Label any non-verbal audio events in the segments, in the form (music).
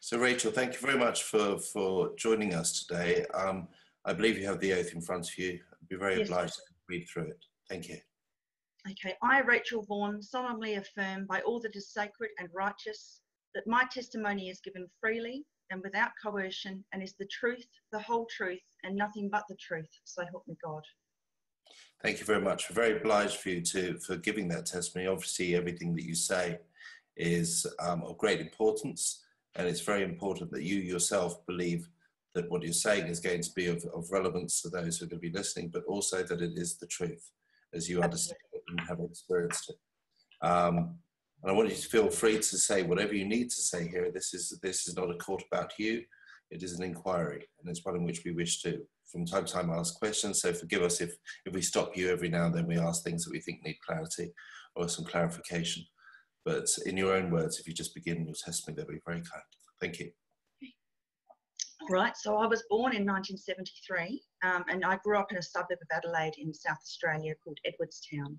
So Rachel, thank you very much for, for joining us today. Um, I believe you have the oath in front of you. I'd be very yes, obliged to read through it. Thank you. Okay, I, Rachel Vaughan, solemnly affirm by all that is sacred and righteous that my testimony is given freely and without coercion and is the truth, the whole truth, and nothing but the truth. So help me God. Thank you very much. We're very obliged for you to for giving that testimony. Obviously, everything that you say is um, of great importance, and it's very important that you yourself believe that what you're saying is going to be of, of relevance to those who are going to be listening, but also that it is the truth as you understand it and have experienced it. Um, and I want you to feel free to say whatever you need to say here. This is this is not a court about you. It is an inquiry, and it's one in which we wish to, from time to time, ask questions. So forgive us if if we stop you every now and then. We ask things that we think need clarity or some clarification. But in your own words, if you just begin your testimony, that'd be very kind. Thank you. Right, so I was born in 1973 um, and I grew up in a suburb of Adelaide in South Australia called Edwardstown.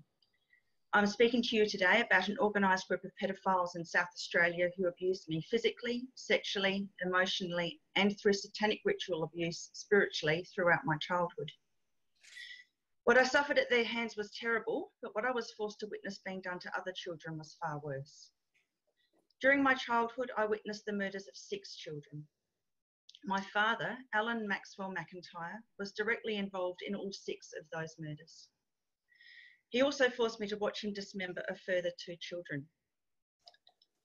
I'm speaking to you today about an organised group of pedophiles in South Australia who abused me physically, sexually, emotionally, and through satanic ritual abuse spiritually throughout my childhood. What I suffered at their hands was terrible, but what I was forced to witness being done to other children was far worse. During my childhood, I witnessed the murders of six children. My father, Alan Maxwell McIntyre, was directly involved in all six of those murders. He also forced me to watch him dismember a further two children.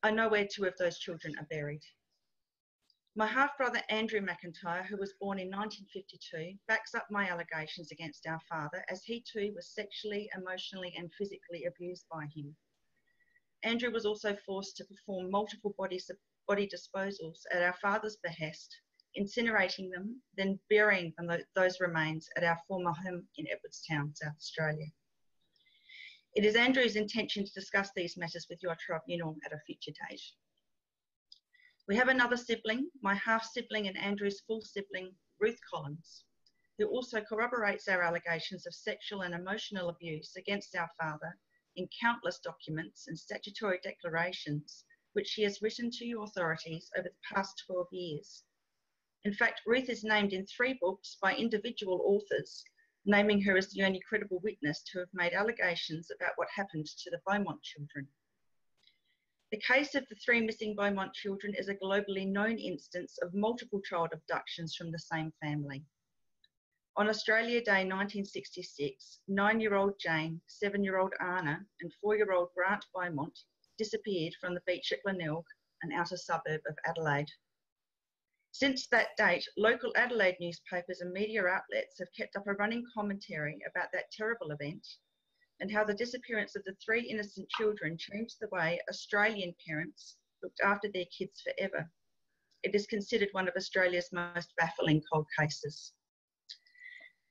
I know where two of those children are buried. My half brother Andrew McIntyre, who was born in 1952, backs up my allegations against our father as he too was sexually, emotionally, and physically abused by him. Andrew was also forced to perform multiple body, body disposals at our father's behest, incinerating them, then burying them, those remains at our former home in Edwardstown, South Australia. It is Andrew's intention to discuss these matters with your tribunal at a future date. We have another sibling, my half sibling and Andrew's full sibling, Ruth Collins, who also corroborates our allegations of sexual and emotional abuse against our father in countless documents and statutory declarations which she has written to authorities over the past 12 years. In fact, Ruth is named in three books by individual authors naming her as the only credible witness to have made allegations about what happened to the Beaumont children. The case of the three missing Beaumont children is a globally known instance of multiple child abductions from the same family. On Australia Day 1966, nine year old Jane, seven year old Anna, and four year old Grant Beaumont disappeared from the beach at Glenelg, an outer suburb of Adelaide. Since that date, local Adelaide newspapers and media outlets have kept up a running commentary about that terrible event and how the disappearance of the three innocent children changed the way Australian parents looked after their kids forever. It is considered one of Australia's most baffling cold cases.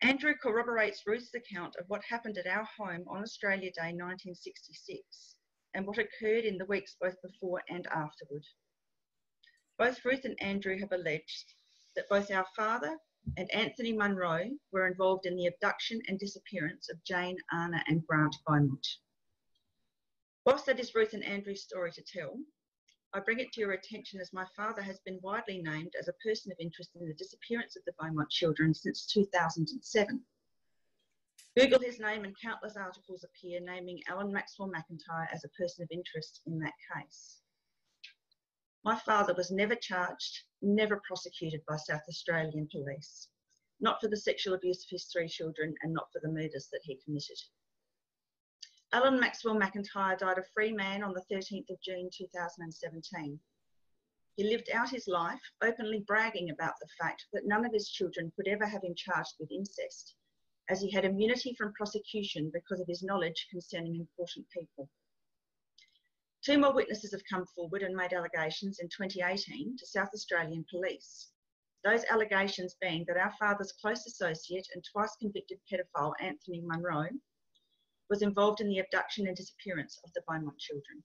Andrew corroborates Ruth's account of what happened at our home on Australia Day 1966 and what occurred in the weeks both before and afterward. Both Ruth and Andrew have alleged that both our father and Anthony Munro were involved in the abduction and disappearance of Jane, Anna, and Grant Beaumont. Whilst that is Ruth and Andrew's story to tell, I bring it to your attention as my father has been widely named as a person of interest in the disappearance of the Beaumont children since 2007. Google his name and countless articles appear naming Alan Maxwell McIntyre as a person of interest in that case. My father was never charged, never prosecuted by South Australian police, not for the sexual abuse of his three children and not for the murders that he committed. Alan Maxwell McIntyre died a free man on the 13th of June 2017. He lived out his life openly bragging about the fact that none of his children could ever have him charged with incest, as he had immunity from prosecution because of his knowledge concerning important people. Two more witnesses have come forward and made allegations in 2018 to South Australian Police. Those allegations being that our father's close associate and twice convicted pedophile Anthony Munro was involved in the abduction and disappearance of the Beaumont children.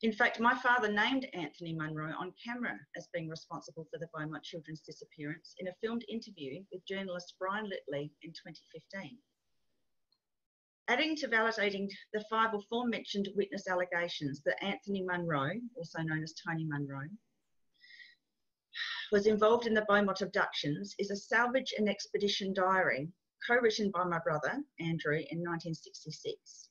In fact, my father named Anthony Munro on camera as being responsible for the Beaumont children's disappearance in a filmed interview with journalist Bryan Littlely in 2015. Adding to validating the five aforementioned witness allegations that Anthony Munro, also known as Tony Munro, was involved in the Beaumont abductions is a salvage and expedition diary co-written by my brother, Andrew, in 1966.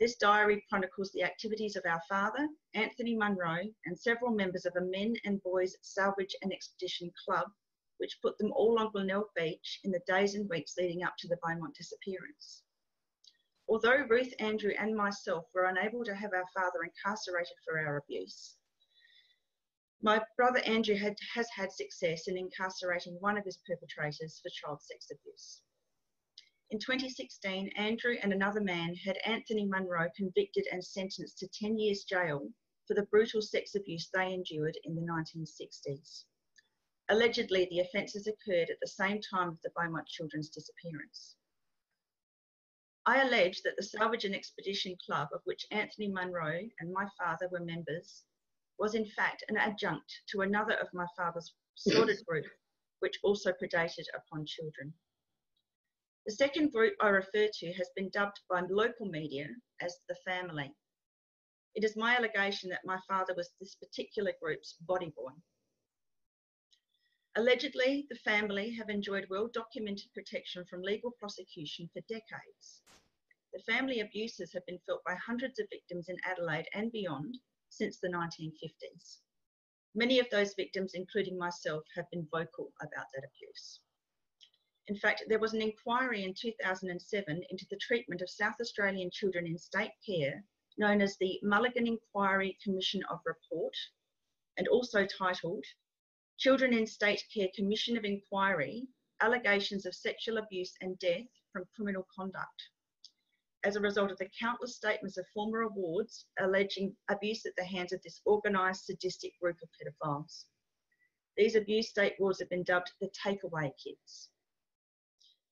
This diary chronicles the activities of our father, Anthony Munro, and several members of a men and boys salvage and expedition club, which put them all on Glenelg Beach in the days and weeks leading up to the Beaumont disappearance. Although Ruth, Andrew, and myself were unable to have our father incarcerated for our abuse, my brother Andrew had, has had success in incarcerating one of his perpetrators for child sex abuse. In 2016, Andrew and another man had Anthony Munro convicted and sentenced to 10 years jail for the brutal sex abuse they endured in the 1960s. Allegedly, the offences occurred at the same time of the Beaumont children's disappearance. I allege that the Salvage and Expedition Club, of which Anthony Munro and my father were members, was in fact an adjunct to another of my father's sordid group, which also predated upon children. The second group I refer to has been dubbed by local media as the family. It is my allegation that my father was this particular group's body boy. Allegedly, the family have enjoyed well documented protection from legal prosecution for decades. The family abuses have been felt by hundreds of victims in Adelaide and beyond since the 1950s. Many of those victims, including myself, have been vocal about that abuse. In fact, there was an inquiry in 2007 into the treatment of South Australian children in state care, known as the Mullighan Inquiry Commission of Report, and also titled Children in State Care Commission of Inquiry Allegations of Sexual Abuse and Death from Criminal Conduct as a result of the countless statements of former awards alleging abuse at the hands of this organised sadistic group of pedophiles. These abuse state wards have been dubbed the takeaway kids.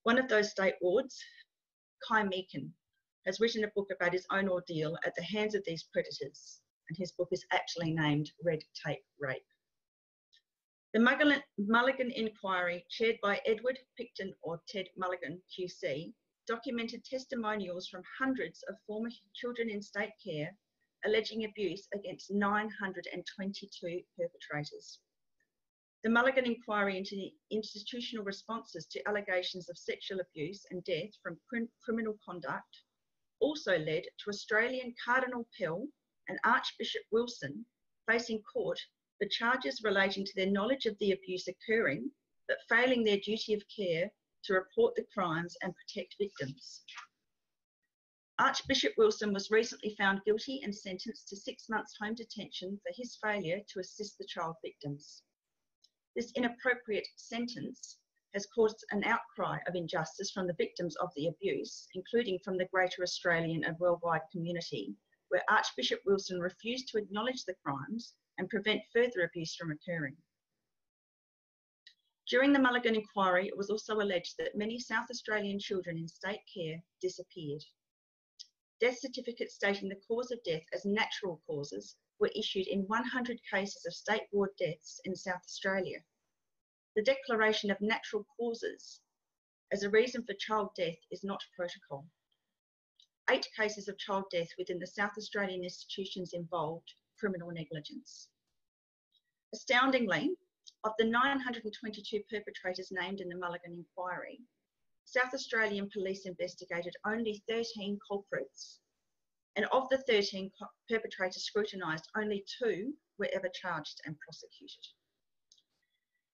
One of those state wards, Kai Meakin, has written a book about his own ordeal at the hands of these predators, and his book is actually named Red Tape Rape. The Mullighan Inquiry, chaired by Edward Picton or Ted Mullighan QC, documented testimonials from hundreds of former children in state care alleging abuse against 922 perpetrators. The Mullighan inquiry into the institutional responses to allegations of sexual abuse and death from criminal conduct also led to Australian Cardinal Pell and Archbishop Wilson facing court for charges relating to their knowledge of the abuse occurring, but failing their duty of care to report the crimes and protect victims. Archbishop Wilson was recently found guilty and sentenced to six months home detention for his failure to assist the child victims. This inappropriate sentence has caused an outcry of injustice from the victims of the abuse, including from the greater Australian and worldwide community, where Archbishop Wilson refused to acknowledge the crimes and prevent further abuse from occurring. During the Mullighan inquiry, it was also alleged that many South Australian children in state care disappeared. Death certificates stating the cause of death as natural causes were issued in 100 cases of state ward deaths in South Australia. The declaration of natural causes as a reason for child death is not protocol. Eight cases of child death within the South Australian institutions involved criminal negligence. Astoundingly, of the 922 perpetrators named in the Mullighan inquiry, South Australian police investigated only 13 culprits, and of the 13 perpetrators scrutinised, only two were ever charged and prosecuted.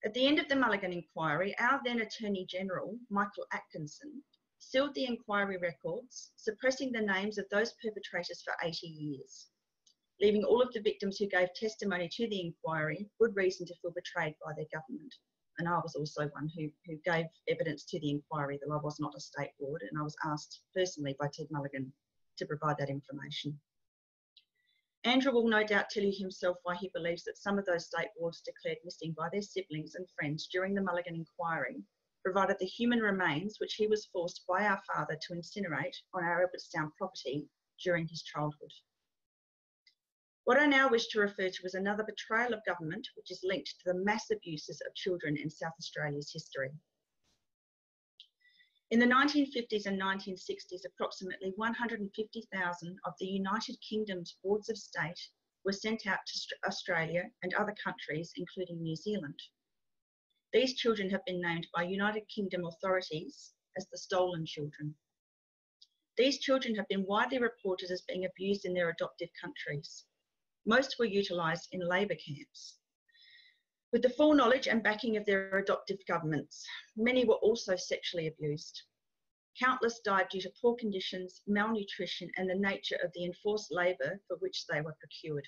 At the end of the Mullighan inquiry, our then Attorney General, Michael Atkinson, sealed the inquiry records, suppressing the names of those perpetrators for 80 years leaving all of the victims who gave testimony to the inquiry good reason to feel betrayed by their government. And I was also one who, who gave evidence to the inquiry that I was not a state ward, and I was asked personally by Ted Mullighan to provide that information. Andrew will no doubt tell you himself why he believes that some of those state wards declared missing by their siblings and friends during the Mullighan inquiry provided the human remains which he was forced by our father to incinerate on our Edwardstown property during his childhood. What I now wish to refer to as another betrayal of government, which is linked to the mass abuses of children in South Australia's history. In the 1950s and 1960s, approximately 150,000 of the United Kingdom's wards of state were sent out to Australia and other countries, including New Zealand. These children have been named by United Kingdom authorities as the stolen children. These children have been widely reported as being abused in their adoptive countries. Most were utilised in labour camps. With the full knowledge and backing of their adoptive governments, many were also sexually abused. Countless died due to poor conditions, malnutrition, and the nature of the enforced labour for which they were procured.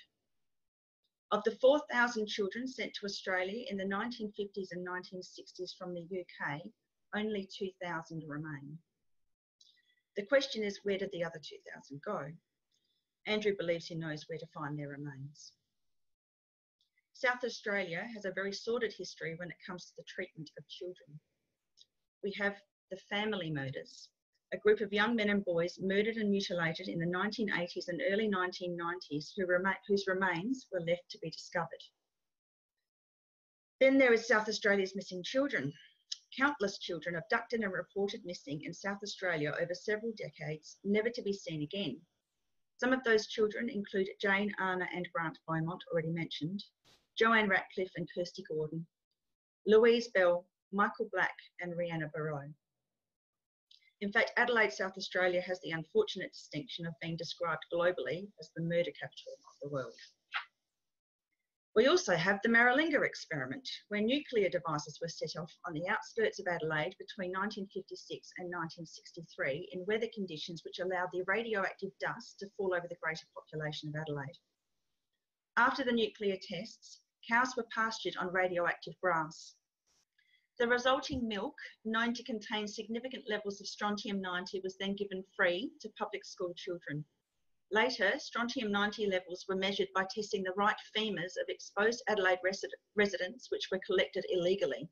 Of the 4,000 children sent to Australia in the 1950s and 1960s from the UK, only 2,000 remain. The question is, where did the other 2,000 go? Andrew believes he knows where to find their remains. South Australia has a very sordid history when it comes to the treatment of children. We have the family murders, a group of young men and boys murdered and mutilated in the 1980s and early 1990s who rem whose remains were left to be discovered. Then there is South Australia's missing children, countless children abducted and reported missing in South Australia over several decades, never to be seen again. Some of those children include Jane, Anna, and Grant Beaumont, already mentioned, Joanne Ratcliffe and Kirste Gordon, Louise Bell, Michael Black, and Rhianna Barreau. In fact, Adelaide, South Australia has the unfortunate distinction of being described globally as the murder capital of the world. We also have the Maralinga experiment, where nuclear devices were set off on the outskirts of Adelaide between 1956 and 1963 in weather conditions which allowed the radioactive dust to fall over the greater population of Adelaide. After the nuclear tests, cows were pastured on radioactive grass. The resulting milk, known to contain significant levels of strontium 90, was then given free to public school children. Later, strontium-90 levels were measured by testing the right femurs of exposed Adelaide residents which were collected illegally.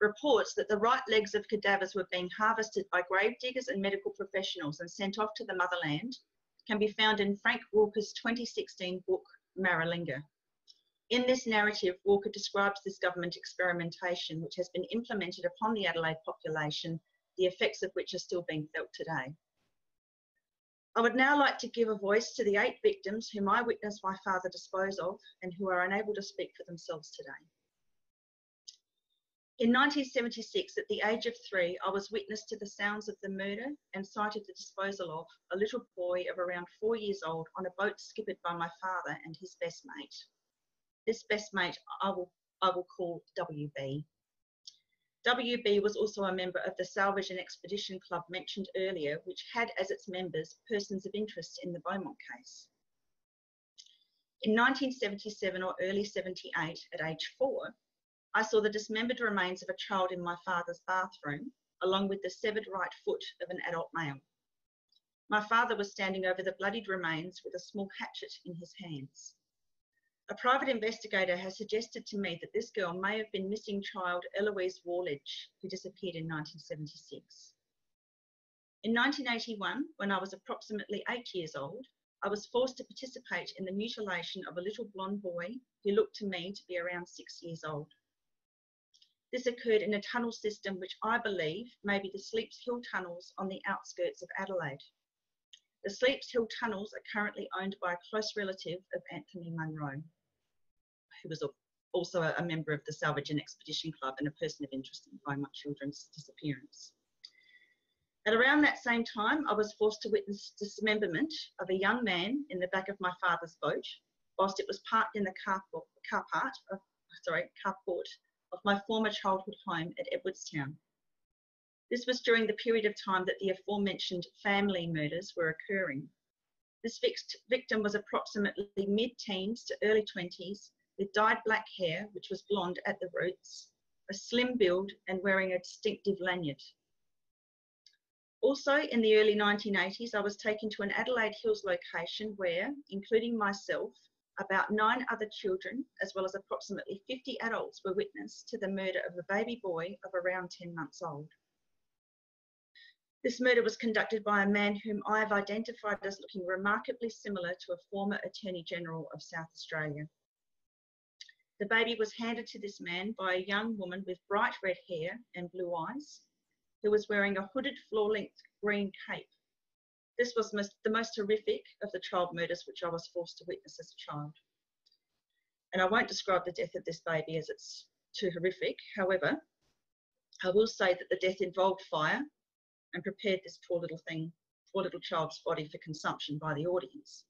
Reports that the right legs of cadavers were being harvested by grave diggers and medical professionals and sent off to the motherland can be found in Frank Walker's 2016 book, Maralinga. In this narrative, Walker describes this government experimentation which has been implemented upon the Adelaide population, the effects of which are still being felt today. I would now like to give a voice to the eight victims whom I witnessed my father dispose of and who are unable to speak for themselves today. In 1976, at the age of three, I was witness to the sounds of the murder and sighted the disposal of a little boy of around four years old on a boat skippered by my father and his best mate. This best mate I will, I will call WB. WB was also a member of the Salvage and Expedition Club mentioned earlier, which had as its members persons of interest in the Beaumont case. In 1977 or early 78, at age four, I saw the dismembered remains of a child in my father's bathroom, along with the severed right foot of an adult male. My father was standing over the bloodied remains with a small hatchet in his hands. A private investigator has suggested to me that this girl may have been missing child Eloise Worledge, who disappeared in 1976. In 1981, when I was approximately eight years old, I was forced to participate in the mutilation of a little blonde boy who looked to me to be around six years old. This occurred in a tunnel system which I believe may be the Sleeps Hill tunnels on the outskirts of Adelaide. The Sleeps Hill tunnels are currently owned by a close relative of Anthony Munro who was also a, member of the Salvage and Expedition Club and a person of interest in Beaumont children's disappearance. At around that same time, I was forced to witness dismemberment of a young man in the back of my father's boat, whilst it was parked in the car, car part of, sorry, carport of my former childhood home at Edwardstown. This was during the period of time that the aforementioned family murders were occurring. This victim was approximately mid-teens to early 20s with dyed black hair, which was blonde at the roots, a slim build, and wearing a distinctive lanyard. Also, in the early 1980s, I was taken to an Adelaide Hills location where, including myself, about nine other children, as well as approximately 50 adults, were witness to the murder of a baby boy of around 10 months old. This murder was conducted by a man whom I have identified as looking remarkably similar to a former Attorney General of South Australia. The baby was handed to this man by a young woman with bright red hair and blue eyes. who was wearing a hooded floor length green cape. This was the most horrific of the child murders which I was forced to witness as a child. And I won't describe the death of this baby as it's too horrific. However, I will say that the death involved fire and prepared this poor little thing, poor little child's body for consumption by the audience.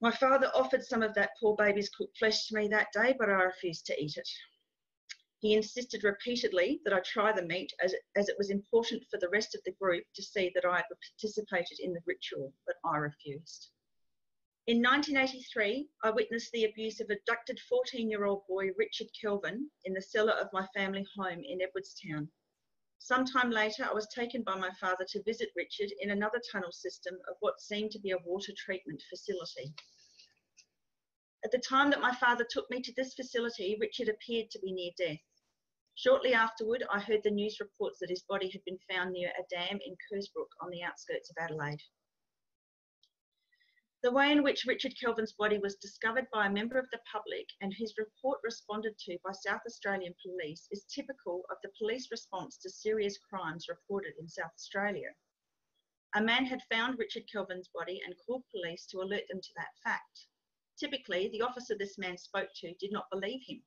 My father offered some of that poor baby's cooked flesh to me that day, but I refused to eat it. He insisted repeatedly that I try the meat as, as it was important for the rest of the group to see that I had participated in the ritual, but I refused. In 1983, I witnessed the abuse of abducted 14 year old boy Richard Kelvin in the cellar of my family home in Edwardstown. Sometime later, I was taken by my father to visit Richard in another tunnel system of what seemed to be a water treatment facility. At the time that my father took me to this facility, Richard appeared to be near death. Shortly afterward, I heard the news reports that his body had been found near a dam in Kersbrook on the outskirts of Adelaide. The way in which Richard Kelvin's body was discovered by a member of the public and his report responded to by South Australian Police is typical of the police response to serious crimes reported in South Australia. A man had found Richard Kelvin's body and called police to alert them to that fact. Typically, the officer this man spoke to did not believe him.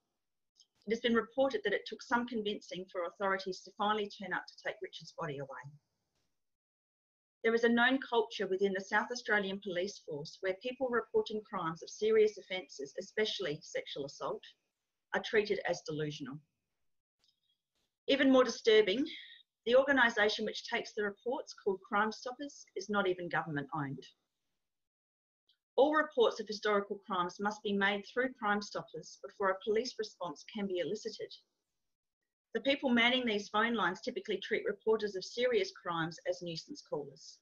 It has been reported that it took some convincing for authorities to finally turn up to take Richard's body away. There is a known culture within the South Australian Police Force where people reporting crimes of serious offences, especially sexual assault, are treated as delusional. Even more disturbing, the organisation which takes the reports, called Crime Stoppers, is not even government owned. All reports of historical crimes must be made through Crime Stoppers before a police response can be elicited. The people manning these phone lines typically treat reporters of serious crimes as nuisance callers.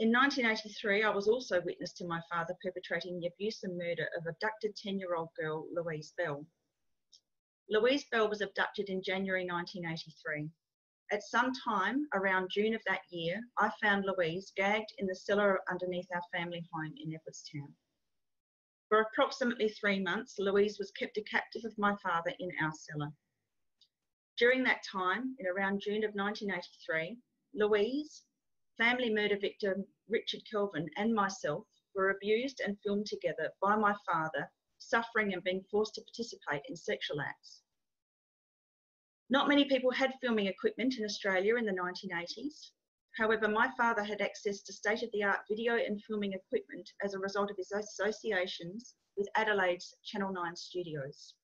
In 1983, I was also witness to my father perpetrating the abuse and murder of abducted 10 year old girl Louise Bell. Louise Bell was abducted in January 1983. At some time around June of that year, I found Louise gagged in the cellar underneath our family home in Edwardstown. For approximately three months, Louise was kept a captive of my father in our cellar. During that time, in around June of 1983, Louise, family murder victim Richard Kelvin, and myself were abused and filmed together by my father, suffering and being forced to participate in sexual acts. Not many people had filming equipment in Australia in the 1980s, However, my father had access to state of the art video and filming equipment as a result of his associations with Adelaide's Channel 9 studios.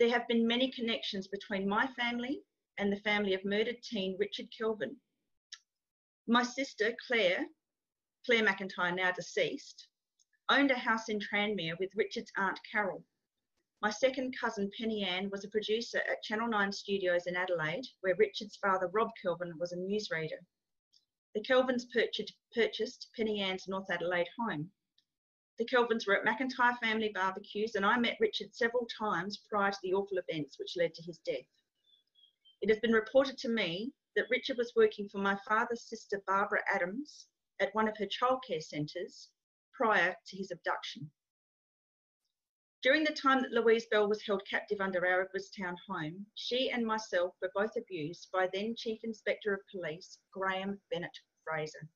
There have been many connections between my family and the family of murdered teen Richard Kelvin. My sister, Claire, Claire McIntyre, now deceased, owned a house in Tranmere with Richard's aunt Carol. My second cousin, Penny Ann, was a producer at Channel 9 Studios in Adelaide, where Richard's father, Rob Kelvin, was a newsreader. The Kelvins purchased, Penny Ann's North Adelaide home. The Kelvins were at McIntyre family barbecues, and I met Richard several times prior to the awful events which led to his death. It has been reported to me that Richard was working for my father's sister, Barbara Adams, at one of her childcare centres prior to his abduction. During the time that Louise Bell was held captive under our Edwardstown home, she and myself were both abused by then Chief Inspector of Police Graham Bennett Fraser.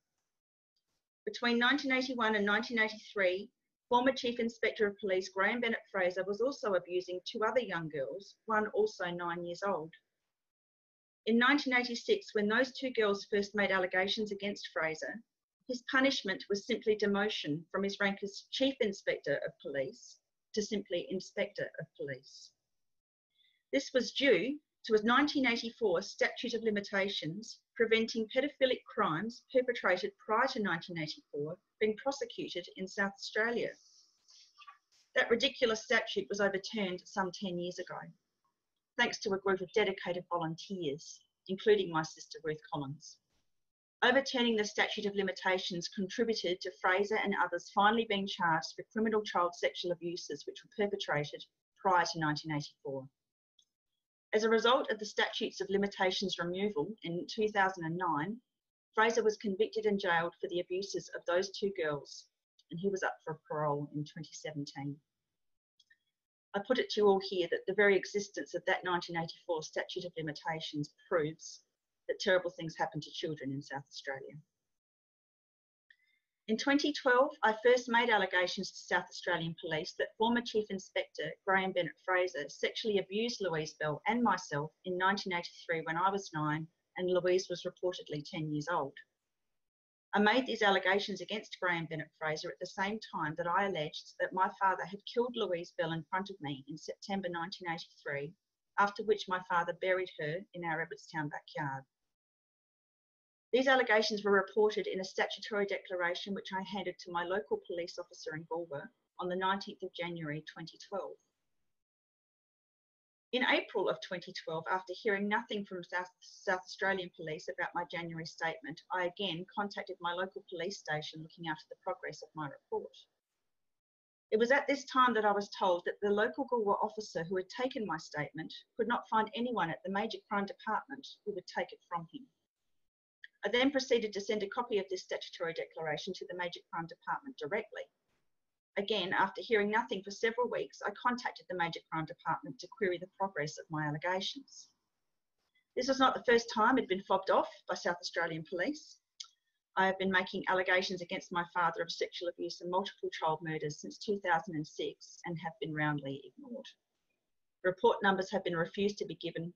Between 1981 and 1983, former Chief Inspector of Police Graham Bennett Fraser was also abusing two other young girls, one also nine years old. In 1986, when those two girls first made allegations against Fraser, his punishment was simply demotion from his rank as Chief Inspector of Police to simply Inspector of Police. This was due to a 1984 statute of limitations preventing pedophilic crimes perpetrated prior to 1984 being prosecuted in South Australia. That ridiculous statute was overturned some 10 years ago, thanks to a group of dedicated volunteers, including my sister Ruth Collins. Overturning the statute of limitations contributed to Fraser and others finally being charged for criminal child sexual abuses which were perpetrated prior to 1984. As a result of the statutes of limitations removal in 2009, Fraser was convicted and jailed for the abuses of those two girls, and he was up for parole in 2017. I put it to you all here that the very existence of that 1984 statute of limitations proves that terrible things happen to children in South Australia. In 2012, I first made allegations to South Australian Police that former Chief Inspector Graham Bennett Fraser sexually abused Louise Bell and myself in 1983 when I was nine and Louise was reportedly 10 years old. I made these allegations against Graham Bennett Fraser at the same time that I alleged that my father had killed Louise Bell in front of me in September 1983, after which my father buried her in our Edwardstown backyard. These allegations were reported in a statutory declaration which I handed to my local police officer in Bulga on the 19th of January 2012. In April of 2012, after hearing nothing from South, South, Australian Police about my January statement, I again contacted my local police station looking after the progress of my report. It was at this time that I was told that the local Goolwa officer who had taken my statement could not find anyone at the Major Crime Department who would take it from him. I then proceeded to send a copy of this statutory declaration to the Major Crime Department directly. Again, after hearing nothing for several weeks, I contacted the Major Crime Department to query the progress of my allegations. This was not the first time it had been fobbed off by South Australian Police. I have been making allegations against my father of sexual abuse and multiple child murders since 2006 and have been roundly ignored. Report numbers have been refused to be given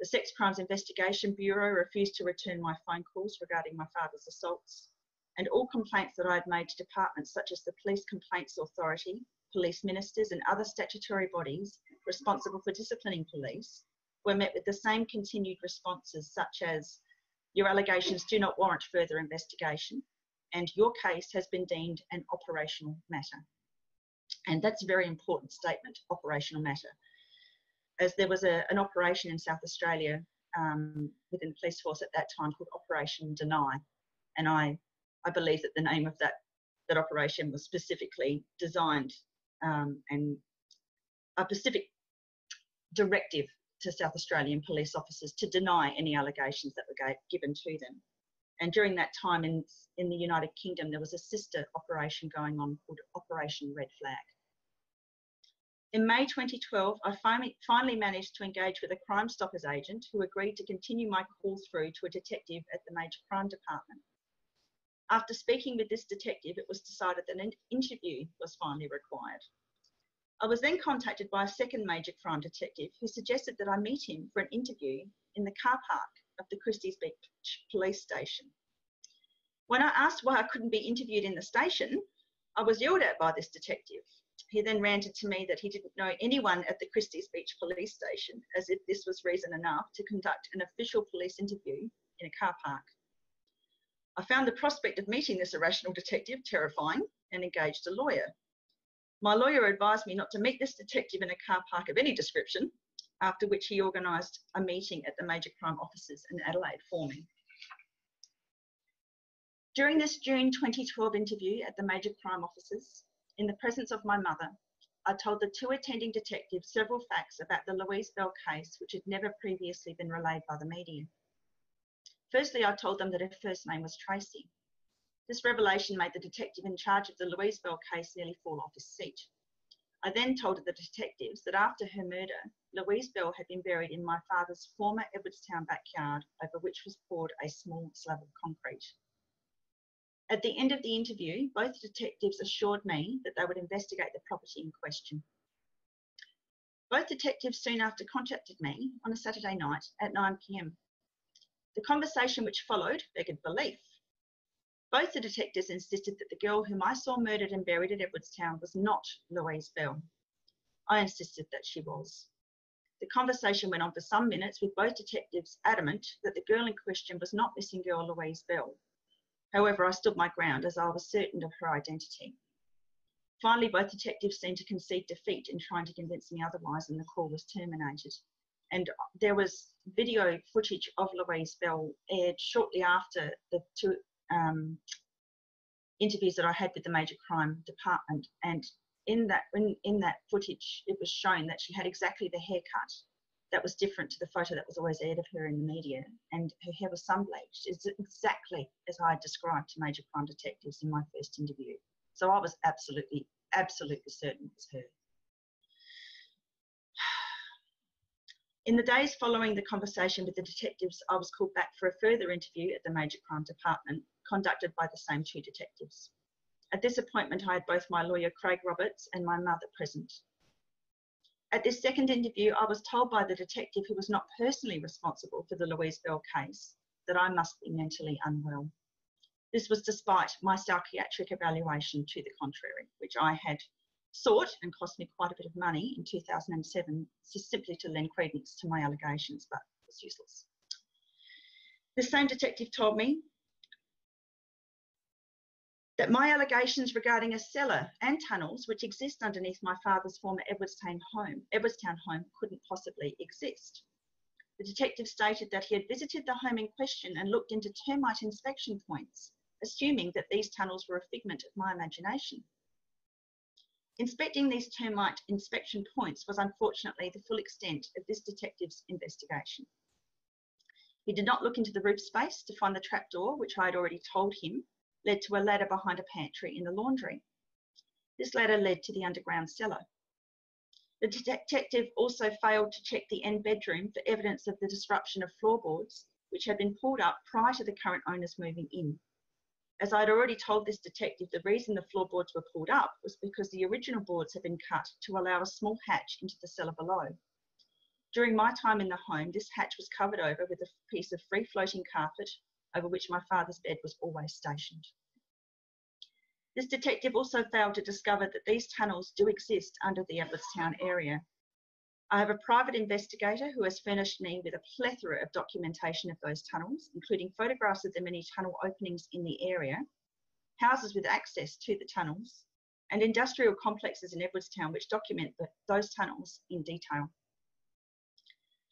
the Sex Crimes Investigation Bureau refused to return my phone calls regarding my father's assaults, and all complaints that I had made to departments such as the Police Complaints Authority, police ministers, and other statutory bodies responsible for disciplining police were met with the same continued responses, such as your allegations do not warrant further investigation, and your case has been deemed an operational matter. And that's a very important statement, operational matter as there was a, an operation in South Australia um, within the police force at that time called Operation Deny, and I I believe that the name of that that operation was specifically designed um, and a specific directive to South Australian police officers to deny any allegations that were given to them. And during that time in, in the United Kingdom, there was a sister operation going on called Operation Red Flag. In May 2012, I finally, managed to engage with a Crime Stoppers agent who agreed to continue my call through to a detective at the Major Crime Department. After speaking with this detective, it was decided that an interview was finally required. I was then contacted by a second major crime detective who suggested that I meet him for an interview in the car park of the Christies Beach police station. When I asked why I couldn't be interviewed in the station, I was yelled at by this detective he then ranted to me that he didn't know anyone at the Christies Beach police station, as if this was reason enough to conduct an official police interview in a car park. I found the prospect of meeting this irrational detective terrifying and engaged a lawyer. My lawyer advised me not to meet this detective in a car park of any description, after which he organised a meeting at the major crime offices in Adelaide for me. During this June 2012 interview at the major crime offices, in the presence of my mother, I told the two attending detectives several facts about the Louise Bell case which had never previously been relayed by the media. Firstly, I told them that her first name was Tracy. This revelation made the detective in charge of the Louise Bell case nearly fall off his seat. I then told the detectives that after her murder, Louise Bell had been buried in my father's former Edwardstown backyard, over which was poured a small slab of concrete. At the end of the interview, both detectives assured me that they would investigate the property in question. Both detectives soon after contacted me on a Saturday night at 9 pm. The conversation which followed begged belief. Both the detectives insisted that the girl whom I saw murdered and buried at Edwardstown was not Louise Bell. I insisted that she was. The conversation went on for some minutes with both detectives adamant that the girl in question was not missing girl Louise Bell. However, I stood my ground as I was certain of her identity. Finally, both detectives seemed to concede defeat in trying to convince me otherwise, and the call was terminated. And there was video footage of Louise Bell aired shortly after the two um, interviews that I had with the Major Crime Department. And in that, in, in that footage, it was shown that she had exactly the haircut that was different to the photo that was always aired of her in the media. And her hair was sunbleached. It's exactly as I described to major crime detectives in my first interview. So I was absolutely, absolutely certain it was her. (sighs) In the days following the conversation with the detectives, I was called back for a further interview at the Major Crime Department, conducted by the same two detectives. At this appointment, I had both my lawyer Craig Roberts and my mother present. At this second interview, I was told by the detective who was not personally responsible for the Louise Bell case that I must be mentally unwell. This was despite my psychiatric evaluation to the contrary, which I had sought and cost me quite a bit of money in 2007 just simply to lend credence to my allegations, but it was useless. The same detective told me that my allegations regarding a cellar and tunnels which exist underneath my father's former Edwardstown home, Edwardstown home couldn't possibly exist. The detective stated that he had visited the home in question and looked into termite inspection points, assuming that these tunnels were a figment of my imagination. Inspecting these termite inspection points was unfortunately the full extent of this detective's investigation. He did not look into the roof space to find the trapdoor, which I had already told him led to a ladder behind a pantry in the laundry. This ladder led to the underground cellar. The detective also failed to check the end bedroom for evidence of the disruption of floorboards, which had been pulled up prior to the current owners moving in. As I'd already told this detective, the reason the floorboards were pulled up was because the original boards had been cut to allow a small hatch into the cellar below. During my time in the home, this hatch was covered over with a piece of free floating carpet over which my father's bed was always stationed. This detective also failed to discover that these tunnels do exist under the Edwardstown area. I have a private investigator who has furnished me with a plethora of documentation of those tunnels, including photographs of the many tunnel openings in the area, houses with access to the tunnels, and industrial complexes in Edwardstown which document the, those tunnels in detail.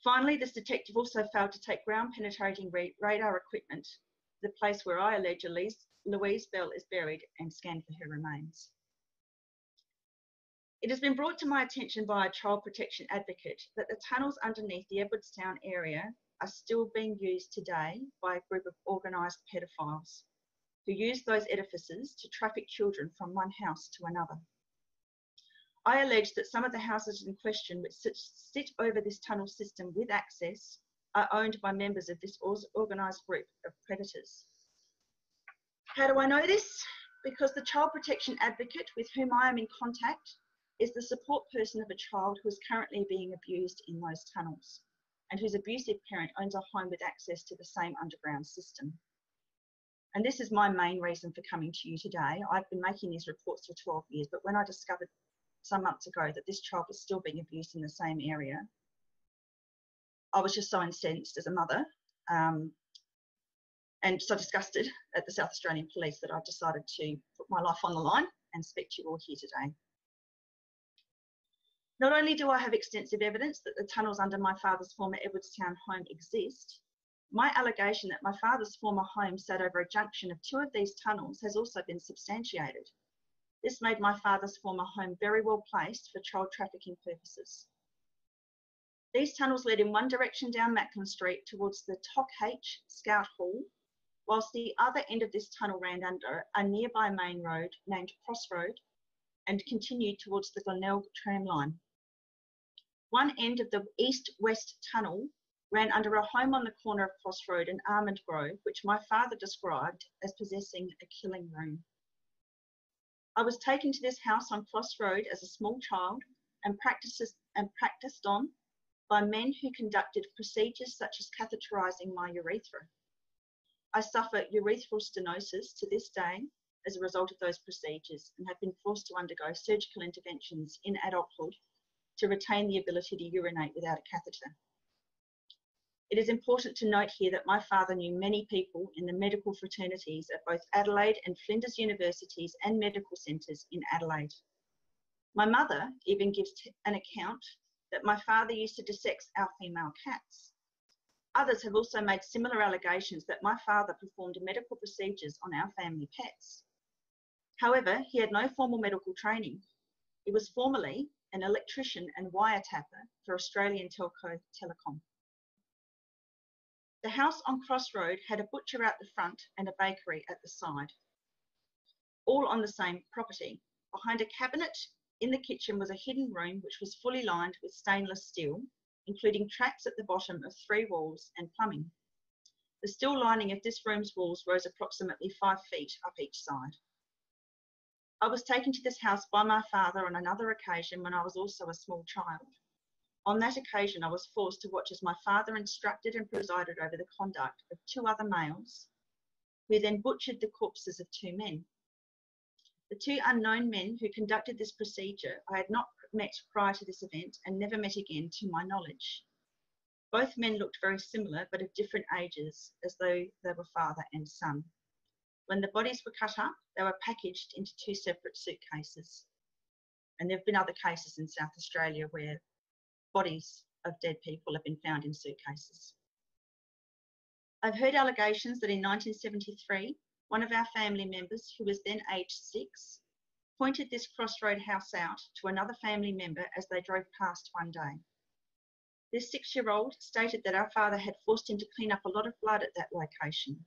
Finally, this detective also failed to take ground penetrating radar equipment to the place where I allege Louise Bell is buried and scanned for her remains. It has been brought to my attention by a child protection advocate that the tunnels underneath the Edwardstown area are still being used today by a group of organised pedophiles who use those edifices to traffic children from one house to another. I allege that some of the houses in question, which sit, over this tunnel system with access, are owned by members of this organised group of predators. How do I know this? Because the child protection advocate with whom I am in contact is the support person of a child who is currently being abused in those tunnels and whose abusive parent owns a home with access to the same underground system. And this is my main reason for coming to you today. I've been making these reports for 12 years, but when I discovered some months ago that this child was still being abused in the same area. I was just so incensed as a mother um, and so disgusted at the South Australian Police that I've decided to put my life on the line and speak to you all here today. Not only do I have extensive evidence that the tunnels under my father's former Edwardstown home exist, my allegation that my father's former home sat over a junction of two of these tunnels has also been substantiated. This made my father's former home very well placed for child trafficking purposes. These tunnels led in one direction down Macklin Street towards the Toc H Scout Hall, whilst the other end of this tunnel ran under a nearby main road named Cross Road and continued towards the Glenelg tram line. One end of the east-west tunnel ran under a home on the corner of Cross Road and Almond Grove, which my father described as possessing a killing room. I was taken to this house on Cross Road as a small child and, and practiced on by men who conducted procedures such as catheterizing my urethra. I suffer urethral stenosis to this day as a result of those procedures and have been forced to undergo surgical interventions in adulthood to retain the ability to urinate without a catheter. It is important to note here that my father knew many people in the medical fraternities at both Adelaide and Flinders universities and medical centres in Adelaide. My mother even gives an account that my father used to dissex our female cats. Others have also made similar allegations that my father performed medical procedures on our family pets. However, he had no formal medical training. He was formerly an electrician and wiretapper for Australian Telco Telecom. The house on Cross Road had a butcher out the front and a bakery at the side, all on the same property. Behind a cabinet in the kitchen was a hidden room which was fully lined with stainless steel including tracks at the bottom of three walls and plumbing. The steel lining of this room's walls rose approximately five feet up each side. I was taken to this house by my father on another occasion when I was also a small child. On that occasion, I was forced to watch as my father instructed and presided over the conduct of two other males, who then butchered the corpses of two men. The two unknown men who conducted this procedure I had not met prior to this event and never met again to my knowledge. Both men looked very similar but of different ages, as though they were father and son. When the bodies were cut up, they were packaged into two separate suitcases. And there have been other cases in South Australia where bodies of dead people have been found in suitcases. I've heard allegations that in 1973, one of our family members, who was then aged six, pointed this crossroad house out to another family member as they drove past one day. This six year old stated that our father had forced him to clean up a lot of blood at that location.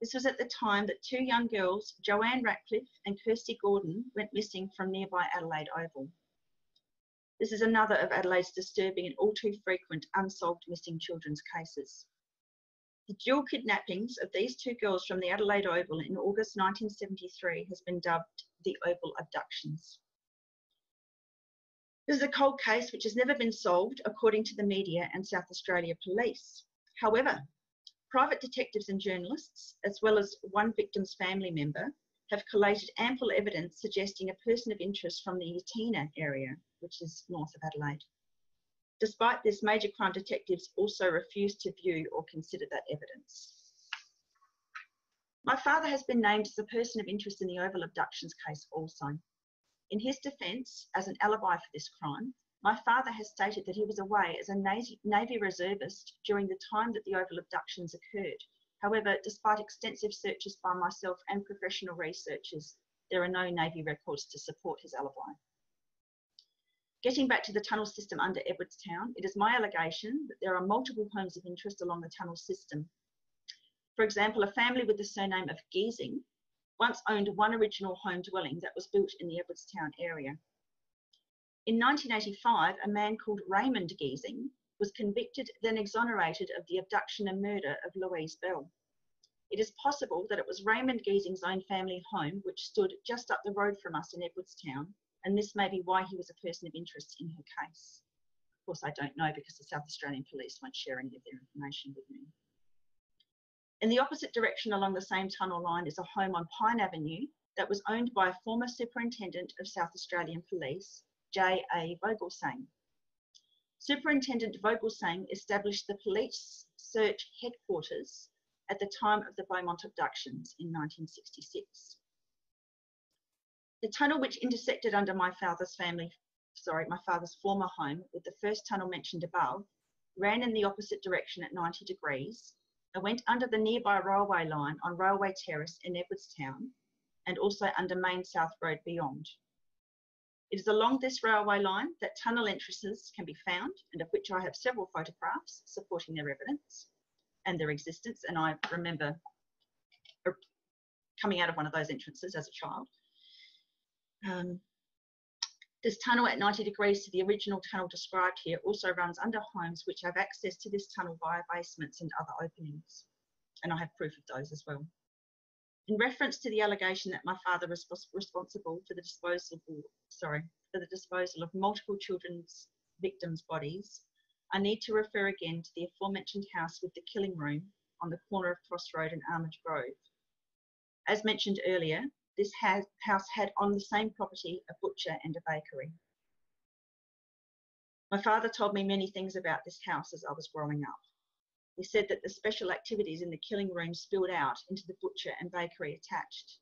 This was at the time that two young girls, Joanne Ratcliffe and Kirste Gordon, went missing from nearby Adelaide Oval. This is another of Adelaide's disturbing and all too frequent unsolved missing children's cases. The dual kidnappings of these two girls from the Adelaide Oval in August 1973 has been dubbed the Oval abductions. This is a cold case which has never been solved, according to the media and South Australia Police. However, private detectives and journalists, as well as one victim's family member, have collated ample evidence suggesting a person of interest from the Yatina area, which is north of Adelaide. Despite this, major crime detectives also refused to view or consider that evidence. My father has been named as a person of interest in the Oval abductions case also. In his defence, as an alibi for this crime, my father has stated that he was away as a Navy reservist during the time that the Oval abductions occurred However, despite extensive searches by myself and professional researchers, there are no Navy records to support his alibi. Getting back to the tunnel system under Edwardstown, it is my allegation that there are multiple homes of interest along the tunnel system. For example, a family with the surname of Geesing once owned one original home dwelling that was built in the Edwardstown area. In 1985, a man called Raymond Geesing was convicted, then exonerated of the abduction and murder of Louise Bell. It is possible that it was Raymond Geesing's own family home, which stood just up the road from us in Edwardstown, and this may be why he was a person of interest in her case. Of course, I don't know because the South Australian Police won't share any of their information with me. In the opposite direction along the same tunnel line is a home on Pine Avenue that was owned by a former superintendent of South Australian Police, J.A. Vogelsang. Superintendent Vogelsang established the police search headquarters at the time of the Beaumont abductions in 1966. The tunnel which intersected under my father's family, sorry, my father's former home with the first tunnel mentioned above, ran in the opposite direction at 90 degrees and went under the nearby railway line on Railway Terrace in Edwardstown and also under Main South Road beyond. It is along this railway line that tunnel entrances can be found, and of which I have several photographs supporting their evidence and their existence. And I remember uh, coming out of one of those entrances as a child. Um, this tunnel at 90 degrees to the original tunnel described here also runs under homes which have access to this tunnel via basements and other openings. And I have proof of those as well. In reference to the allegation that my father was responsible for the disposal, sorry, for the disposal of multiple children's victims' bodies, I need to refer again to the aforementioned house with the killing room on the corner of Cross Road and Armage Grove. As mentioned earlier, this house had on the same property a butcher and a bakery. My father told me many things about this house as I was growing up. He said that the special activities in the killing room spilled out into the butcher and bakery attached.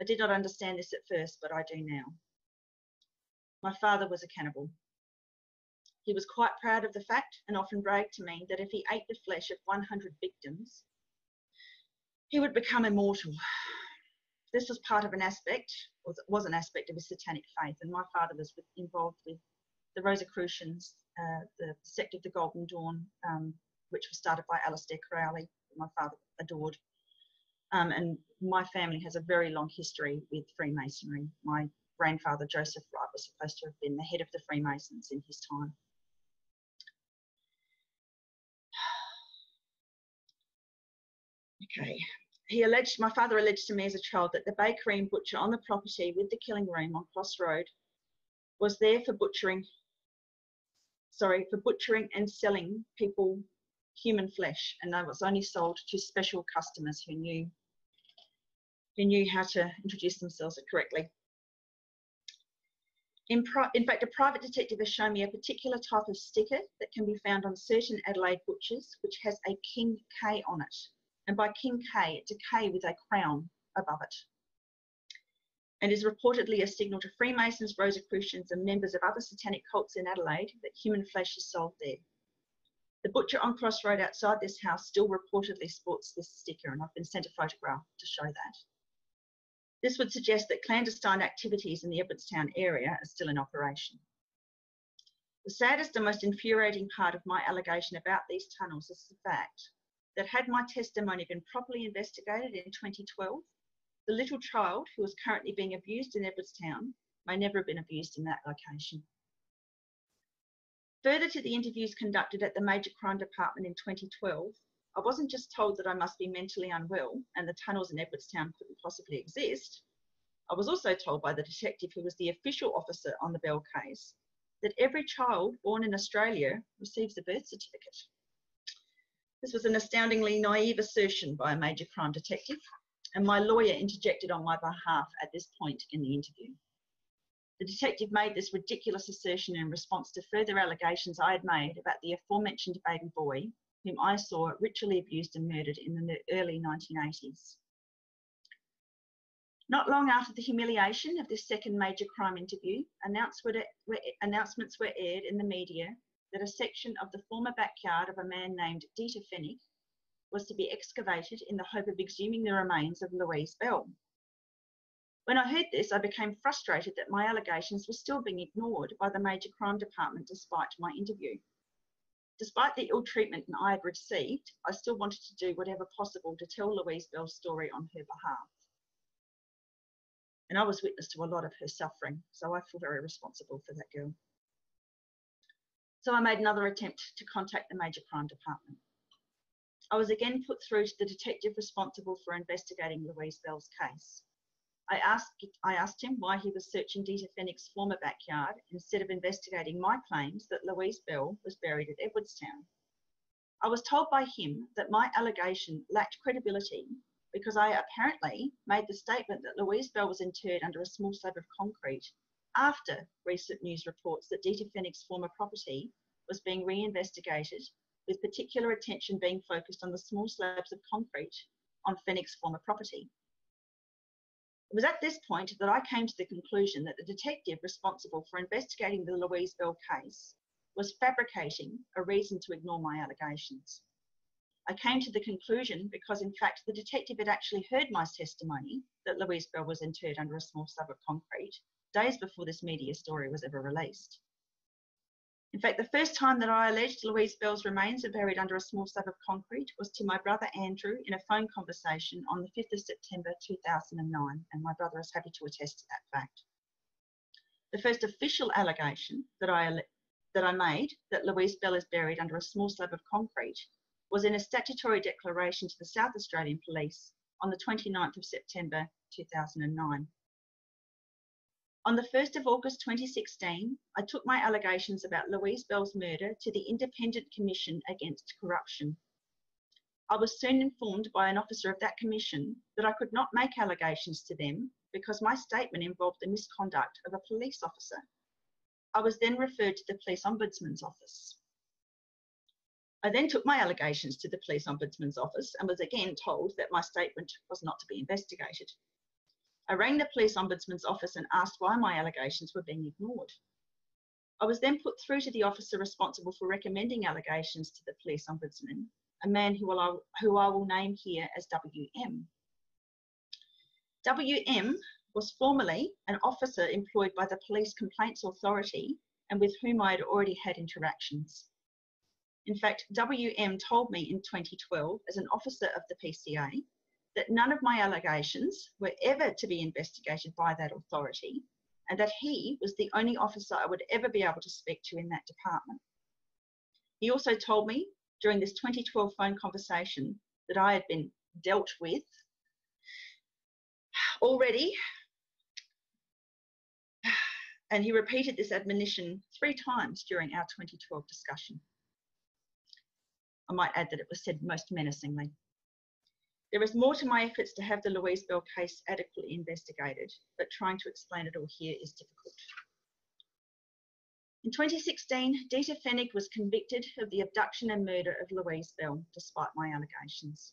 I did not understand this at first, but I do now. My father was a cannibal. He was quite proud of the fact and often bragged to me that if he ate the flesh of 100 victims, he would become immortal this was part of an aspect, was, was an aspect of his satanic faith. And my father was with, involved with the Rosicrucians, uh, the sect of the Golden Dawn, um, which was started by Aleister Crowley, my father adored. Um, and my family has a very long history with Freemasonry. My grandfather, Joseph Wright, was supposed to have been the head of the Freemasons in his time. (sighs) Okay, he alleged, my father alleged to me as a child that the bakery and butcher on the property with the killing room on Cross Road was there for butchering, sorry, for butchering and selling people human flesh, and that was only sold to special customers who knew who knew how to introduce themselves correctly. In, in, fact, a private detective has shown me a particular type of sticker that can be found on certain Adelaide butchers, which has a King K on it. And by King K, it K with a crown above it. And is reportedly a signal to Freemasons, Rosicrucians, and members of other satanic cults in Adelaide that human flesh is sold there. The butcher on Cross Road outside this house still reportedly sports this sticker, and I've been sent a photograph to show that. This would suggest that clandestine activities in the Edwardstown area are still in operation. The saddest and most infuriating part of my allegation about these tunnels is the fact that had my testimony been properly investigated in 2012, the little child who is currently being abused in Edwardstown may never have been abused in that location. Further to the interviews conducted at the Major Crime Department in 2012, I wasn't just told that I must be mentally unwell and the tunnels in Edwardstown couldn't possibly exist. I was also told by the detective who was the official officer on the Bell case that every child born in Australia receives a birth certificate. This was an astoundingly naive assertion by a major crime detective, and my lawyer interjected on my behalf at this point in the interview. The detective made this ridiculous assertion in response to further allegations I had made about the aforementioned baby boy whom I saw ritually abused and murdered in the early 1980s. Not long after the humiliation of this second major crime interview, announcements were aired in the media that a section of the former backyard of a man named Dieter Pfennig was to be excavated in the hope of exhuming the remains of Louise Bell. When I heard this, I became frustrated that my allegations were still being ignored by the Major Crime Department despite my interview. Despite the ill treatment I had received, I still wanted to do whatever possible to tell Louise Bell's story on her behalf. And I was witness to a lot of her suffering, so I feel very responsible for that girl. So I made another attempt to contact the Major Crime Department. I was again put through to the detective responsible for investigating Louise Bell's case. I asked, I asked him why he was searching Dieter Pfennig's former backyard instead of investigating my claims that Louise Bell was buried at Edwardstown. I was told by him that my allegation lacked credibility because I apparently made the statement that Louise Bell was interred under a small slab of concrete after recent news reports that Dieter Pfennig's former property was being reinvestigated, with particular attention being focused on the small slabs of concrete on Pfennig's former property. It was at this point that I came to the conclusion that the detective responsible for investigating the Louise Bell case was fabricating a reason to ignore my allegations. I came to the conclusion because, in fact, the detective had actually heard my testimony that Louise Bell was interred under a small slab of concrete days before this media story was ever released. In fact, the first time that I alleged Louise Bell's remains are buried under a small slab of concrete was to my brother Andrew in a phone conversation on the 5th of September 2009, and my brother is happy to attest to that fact. The first official allegation that I, that I made that Louise Bell is buried under a small slab of concrete was in a statutory declaration to the South Australian Police on the 29th of September 2009. On the 1st of August 2016, I took my allegations about Louise Bell's murder to the Independent Commission Against Corruption. I was soon informed by an officer of that commission that I could not make allegations to them because my statement involved the misconduct of a police officer. I was then referred to the Police Ombudsman's Office. I then took my allegations to the Police Ombudsman's Office and was again told that my statement was not to be investigated. I rang the police ombudsman's office and asked why my allegations were being ignored. I was then put through to the officer responsible for recommending allegations to the police ombudsman, a man who, will, who I will name here as WM. WM was formerly an officer employed by the Police Complaints Authority and with whom I had already had interactions. In fact, WM told me in 2012, as an officer of the PCA, that none of my allegations were ever to be investigated by that authority and that he was the only officer I would ever be able to speak to in that department. He also told me during this 2012 phone conversation that I had been dealt with already. And he repeated this admonition three times during our 2012 discussion. I might add that it was said most menacingly. There is more to my efforts to have the Louise Bell case adequately investigated, but trying to explain it all here is difficult. In 2016, Dieter Pfennig was convicted of the abduction and murder of Louise Bell, despite my allegations.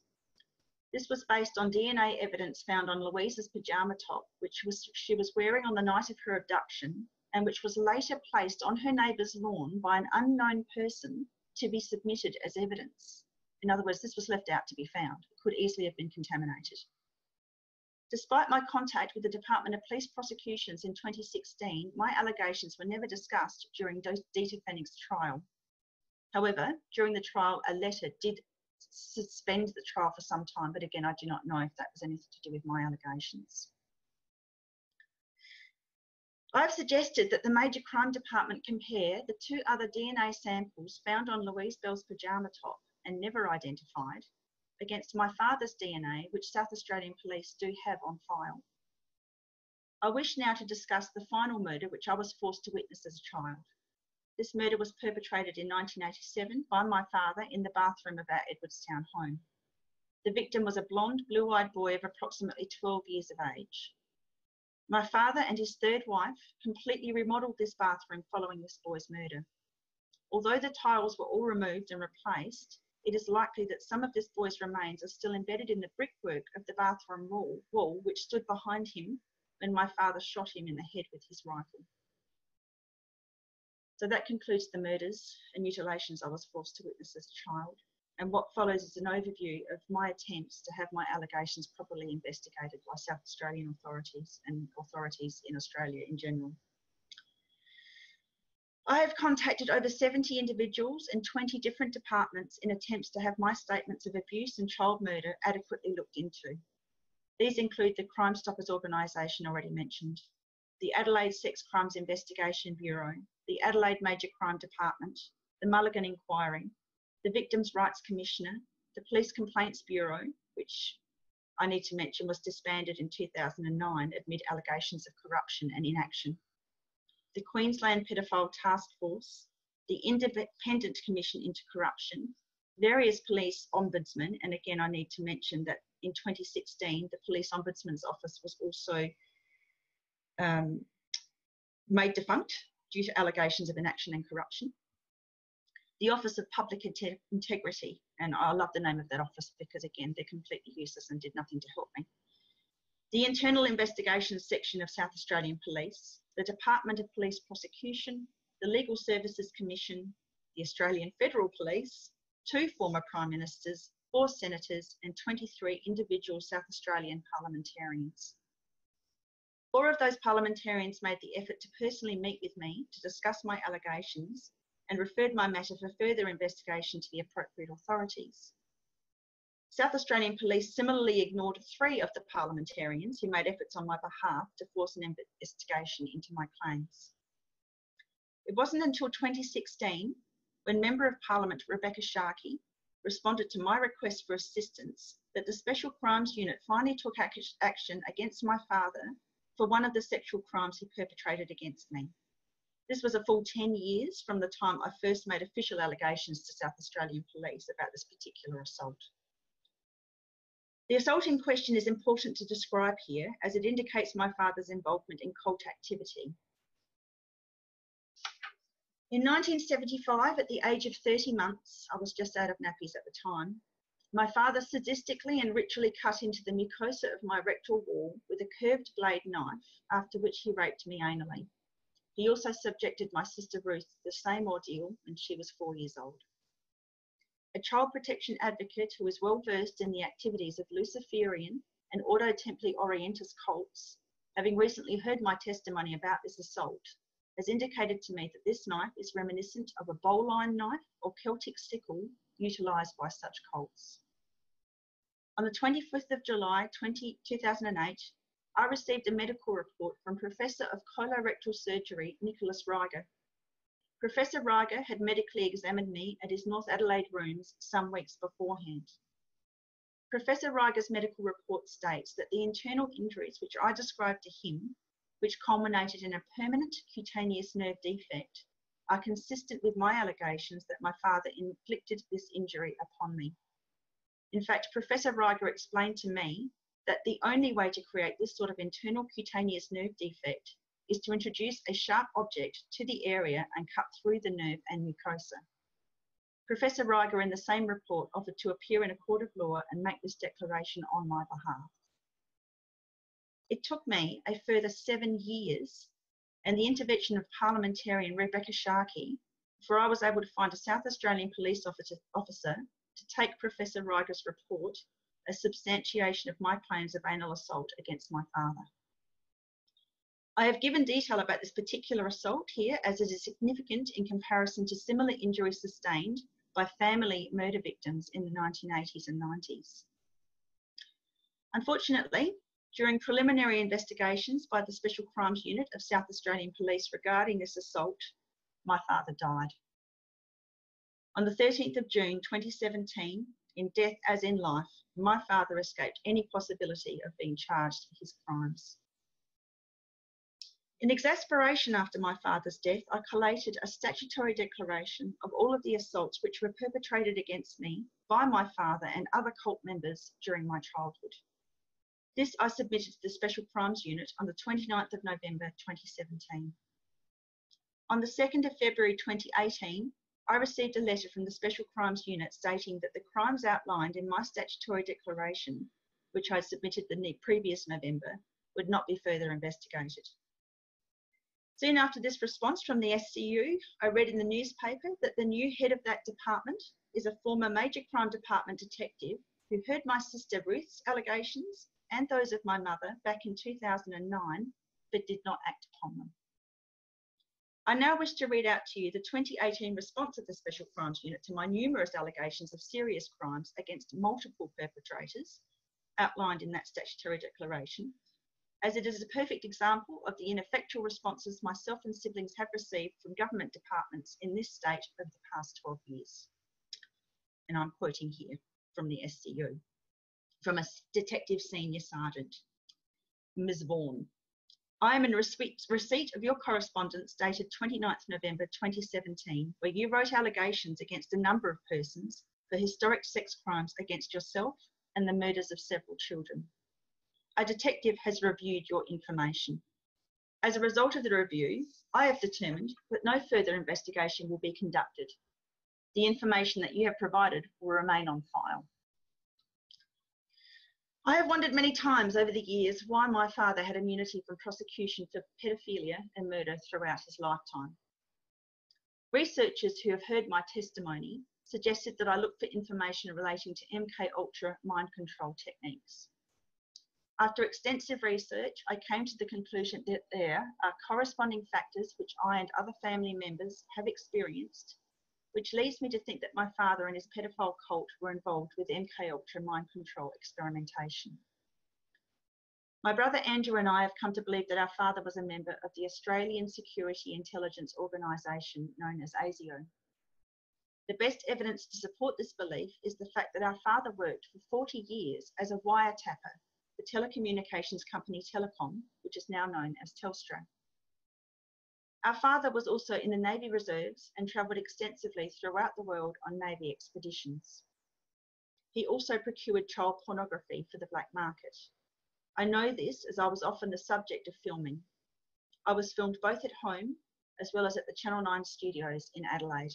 This was based on DNA evidence found on Louise's pyjama top, which was, she was wearing on the night of her abduction, and which was later placed on her neighbour's lawn by an unknown person to be submitted as evidence. In other words, this was left out to be found. It could easily have been contaminated. Despite my contact with the Department of Police Prosecutions in 2016, my allegations were never discussed during Dieter Pfennig's trial. However, during the trial, a letter did suspend the trial for some time, but again, I do not know if that was anything to do with my allegations. I've suggested that the Major Crime Department compare the two other DNA samples found on Louise Bell's pyjama top and never identified against my father's DNA, which South Australian Police do have on file. I wish now to discuss the final murder which I was forced to witness as a child. This murder was perpetrated in 1987 by my father in the bathroom of our Edwardstown home. The victim was a blonde, blue eyed boy of approximately 12 years of age. My father and his third wife completely remodelled this bathroom following this boy's murder. Although the tiles were all removed and replaced, it is likely that some of this boy's remains are still embedded in the brickwork of the bathroom wall, wall which stood behind him when my father shot him in the head with his rifle. So that concludes the murders and mutilations I was forced to witness as a child. And what follows is an overview of my attempts to have my allegations properly investigated by South Australian authorities and authorities in Australia in general. I have contacted over 70 individuals in 20 different departments in attempts to have my statements of abuse and child murder adequately looked into. These include the Crime Stoppers organisation already mentioned, the Adelaide Sex Crimes Investigation Bureau, the Adelaide Major Crime Department, the Mullighan Inquiry, the Victims' Rights Commissioner, the Police Complaints Bureau, which I need to mention was disbanded in 2009 amid allegations of corruption and inaction the Queensland Pedophile Task Force, the Independent Commission into Corruption, various police ombudsmen, and again, I need to mention that in 2016, the Police Ombudsman's Office was also um, made defunct due to allegations of inaction and corruption. The Office of Public Integrity, and I love the name of that office because, again, they're completely useless and did nothing to help me. The Internal Investigations Section of South Australian Police, the Department of Police Prosecution, the Legal Services Commission, the Australian Federal Police, two former Prime Ministers, four Senators, and 23 individual South Australian parliamentarians. Four of those parliamentarians made the effort to personally meet with me to discuss my allegations and referred my matter for further investigation to the appropriate authorities. South Australian Police similarly ignored three of the parliamentarians who made efforts on my behalf to force an investigation into my claims. It wasn't until 2016 when Member of Parliament Rebekha Sharkie responded to my request for assistance that the Special Crimes Unit finally took action against my father for one of the sexual crimes he perpetrated against me. This was a full 10 years from the time I first made official allegations to South Australian Police about this particular assault. The assault in question is important to describe here as it indicates my father's involvement in cult activity. In 1975, at the age of 30 months, I was just out of nappies at the time, my father sadistically and ritually cut into the mucosa of my rectal wall with a curved blade knife, after which he raped me anally. He also subjected my sister Ruth to the same ordeal when she was four years old a child protection advocate who is well versed in the activities of Luciferian and Ordo Templi Orientis cults, having recently heard my testimony about this assault, has indicated to me that this knife is reminiscent of a boline knife or Celtic sickle utilised by such cults. On the 25th of July 20, 2008, I received a medical report from Professor of Colorectal Surgery Nicholas Rieger Professor Rieger had medically examined me at his North Adelaide rooms some weeks beforehand. Professor Rieger's medical report states that the internal injuries which I described to him, which culminated in a permanent cutaneous nerve defect, are consistent with my allegations that my father inflicted this injury upon me. In fact, Professor Rieger explained to me that the only way to create this sort of internal cutaneous nerve defect is to introduce a sharp object to the area and cut through the nerve and mucosa. Professor Rieger in the same report offered to appear in a court of law and make this declaration on my behalf. It took me a further seven years and the intervention of parliamentarian Rebekha Sharkie before I was able to find a South Australian police officer, to take Professor Rieger's report as substantiation of my claims of anal assault against my father. I have given detail about this particular assault here as it is significant in comparison to similar injuries sustained by family murder victims in the 1980s and 90s. Unfortunately, during preliminary investigations by the Special Crimes Unit of South Australian Police regarding this assault, my father died. On the 13th of June 2017, in death as in life, my father escaped any possibility of being charged for his crimes. In exasperation after my father's death, I collated a statutory declaration of all of the assaults which were perpetrated against me by my father and other cult members during my childhood. This I submitted to the Special Crimes Unit on the 29th of November 2017. On the 2nd of February 2018, I received a letter from the Special Crimes Unit stating that the crimes outlined in my statutory declaration, which I submitted the previous November, would not be further investigated. Soon after this response from the SCU, I read in the newspaper that the new head of that department is a former major crime department detective who heard my sister Ruth's allegations and those of my mother back in 2009, but did not act upon them. I now wish to read out to you the 2018 response of the Special Crimes Unit to my numerous allegations of serious crimes against multiple perpetrators outlined in that statutory declaration as it is a perfect example of the ineffectual responses myself and siblings have received from government departments in this state over the past 12 years. And I'm quoting here from the SCU, from a Detective Senior Sergeant, Ms. Vaughan. I am in receipt of your correspondence dated 29th November 2017, where you wrote allegations against a number of persons for historic sex crimes against yourself and the murders of several children a detective has reviewed your information. As a result of the review, I have determined that no further investigation will be conducted. The information that you have provided will remain on file. I have wondered many times over the years why my father had immunity from prosecution for paedophilia and murder throughout his lifetime. Researchers who have heard my testimony suggested that I look for information relating to MK Ultra mind control techniques. After extensive research, I came to the conclusion that there are corresponding factors which I and other family members have experienced, which leads me to think that my father and his pedophile cult were involved with MK Ultra mind control experimentation. My brother Andrew and I have come to believe that our father was a member of the Australian Security Intelligence Organisation known as ASIO. The best evidence to support this belief is the fact that our father worked for 40 years as a wiretapper the telecommunications company Telecom, which is now known as Telstra. Our father was also in the Navy Reserves and travelled extensively throughout the world on Navy expeditions. He also procured child pornography for the black market. I know this as I was often the subject of filming. I was filmed both at home as well as at the Channel 9 studios in Adelaide.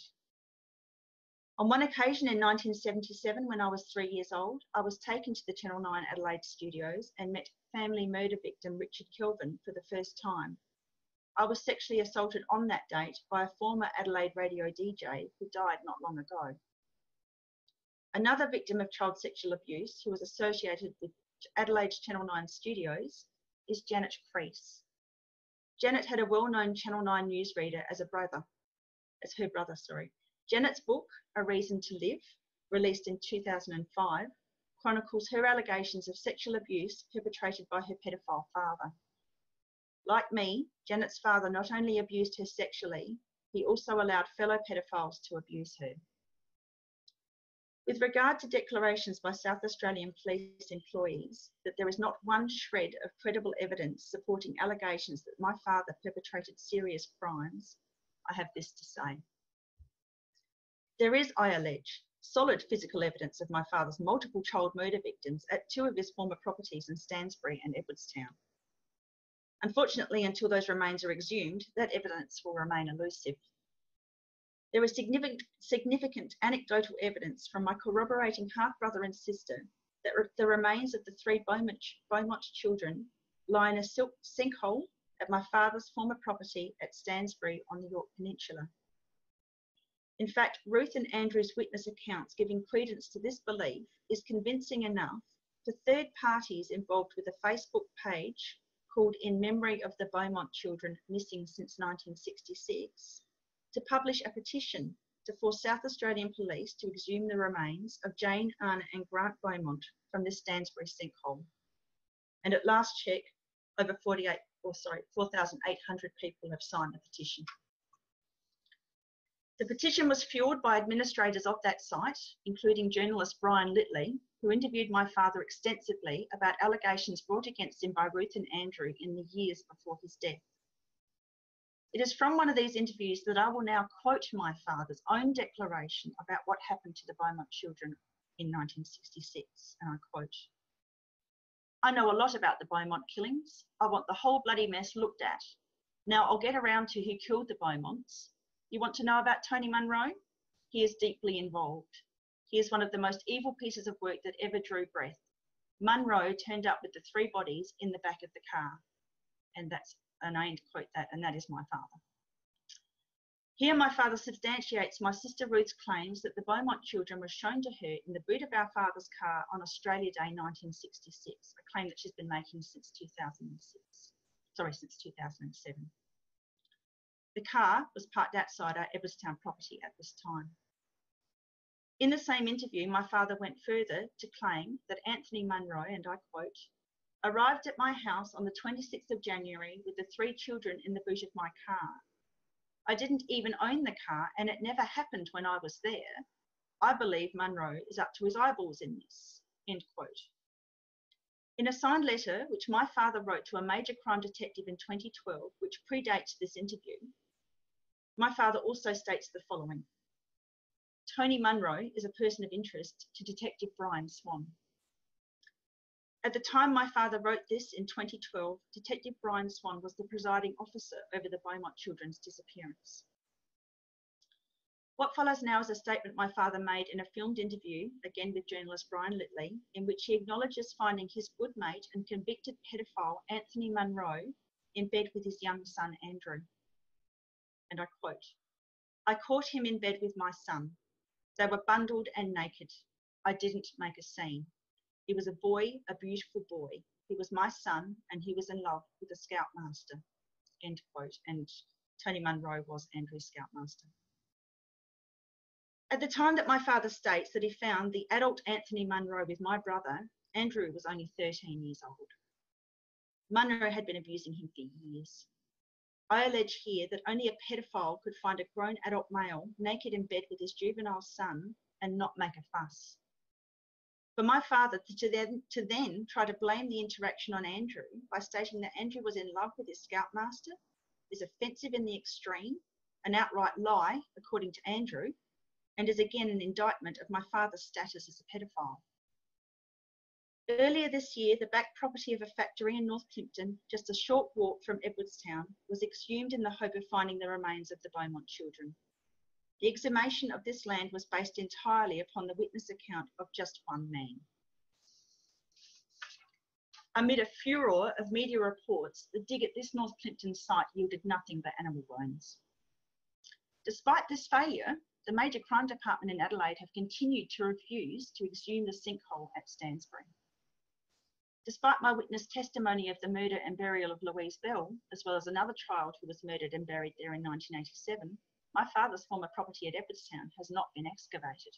On one occasion in 1977, when I was three years old, I was taken to the Channel 9 Adelaide studios and met family murder victim Richard Kelvin for the first time. I was sexually assaulted on that date by a former Adelaide radio DJ who died not long ago. Another victim of child sexual abuse who was associated with Adelaide Channel 9 studios is Janet Crease. Janet had a well-known Channel 9 newsreader as a brother, as her brother, sorry. Janet's book, A Reason to Live, released in 2005, chronicles her allegations of sexual abuse perpetrated by her pedophile father. Like me, Janet's father not only abused her sexually, he also allowed fellow pedophiles to abuse her. With regard to declarations by South Australian police employees that there is not one shred of credible evidence supporting allegations that my father perpetrated serious crimes, I have this to say. There is, I allege, solid physical evidence of my father's multiple child murder victims at two of his former properties in Stansbury and Edwardstown. Unfortunately, until those remains are exhumed, that evidence will remain elusive. There is significant, significant anecdotal evidence from my corroborating half brother and sister that re the remains of the three Beaumont, Beaumont children lie in a silk sinkhole at my father's former property at Stansbury on the Yorke Peninsula. In fact, Ruth and Andrew's witness accounts giving credence to this belief is convincing enough for third parties involved with a Facebook page called In Memory of the Beaumont Children Missing Since 1966 to publish a petition to force South Australian Police to exhume the remains of Jane, Anna and Grant Beaumont from the Stansbury sinkhole. And at last check, over 48, or sorry, 4,800 people have signed the petition. The petition was fueled by administrators of that site, including journalist Bryan Littlely, who interviewed my father extensively about allegations brought against him by Ruth and Andrew in the years before his death. It is from one of these interviews that I will now quote my father's own declaration about what happened to the Beaumont children in 1966, and I quote, I know a lot about the Beaumont killings. I want the whole bloody mess looked at. Now I'll get around to who killed the Beaumonts. You want to know about Tony Munro? He is deeply involved. He is one of the most evil pieces of work that ever drew breath. Munro turned up with the three bodies in the back of the car. And that's, and I end quote that, and that is my father. Here, my father substantiates my sister Ruth's claims that the Beaumont children were shown to her in the boot of our father's car on Australia Day 1966, a claim that she's been making since 2006. Sorry, since 2007. The car was parked outside our Edwardstown property at this time. In the same interview, my father went further to claim that Anthony Munro, and I quote, arrived at my house on the 26th of January with the three children in the boot of my car. I didn't even own the car and it never happened when I was there. I believe Munro is up to his eyeballs in this, end quote. In a signed letter, which my father wrote to a major crime detective in 2012, which predates this interview, my father also states the following. Tony Munro is a person of interest to Detective Brian Swan. At the time my father wrote this in 2012, Detective Brian Swan was the presiding officer over the Beaumont children's disappearance. What follows now is a statement my father made in a filmed interview, again with journalist Bryan Littlely, in which he acknowledges finding his good mate and convicted pedophile Anthony Munro in bed with his young son Andrew. And I quote, I caught him in bed with my son. They were bundled and naked. I didn't make a scene. He was a boy, a beautiful boy. He was my son, and he was in love with a scoutmaster. End quote. And Tony Munro was Andrew's scoutmaster. At the time that my father states that he found the adult Anthony Munro with my brother, Andrew was only 13 years old. Munro had been abusing him for years. I allege here that only a pedophile could find a grown adult male naked in bed with his juvenile son and not make a fuss. For my father to then, to then try to blame the interaction on Andrew by stating that Andrew was in love with his scoutmaster is offensive in the extreme, an outright lie, according to Andrew, and is again an indictment of my father's status as a pedophile. Earlier this year, the back property of a factory in North Plympton, just a short walk from Edwardstown, was exhumed in the hope of finding the remains of the Beaumont children. The exhumation of this land was based entirely upon the witness account of just one man. Amid a furor of media reports, the dig at this North Plympton site yielded nothing but animal bones. Despite this failure, the Major Crime Department in Adelaide have continued to refuse to exhume the sinkhole at Stansbury. Despite my witness testimony of the murder and burial of Louise Bell, as well as another child who was murdered and buried there in 1987, my father's former property at Edwardstown has not been excavated.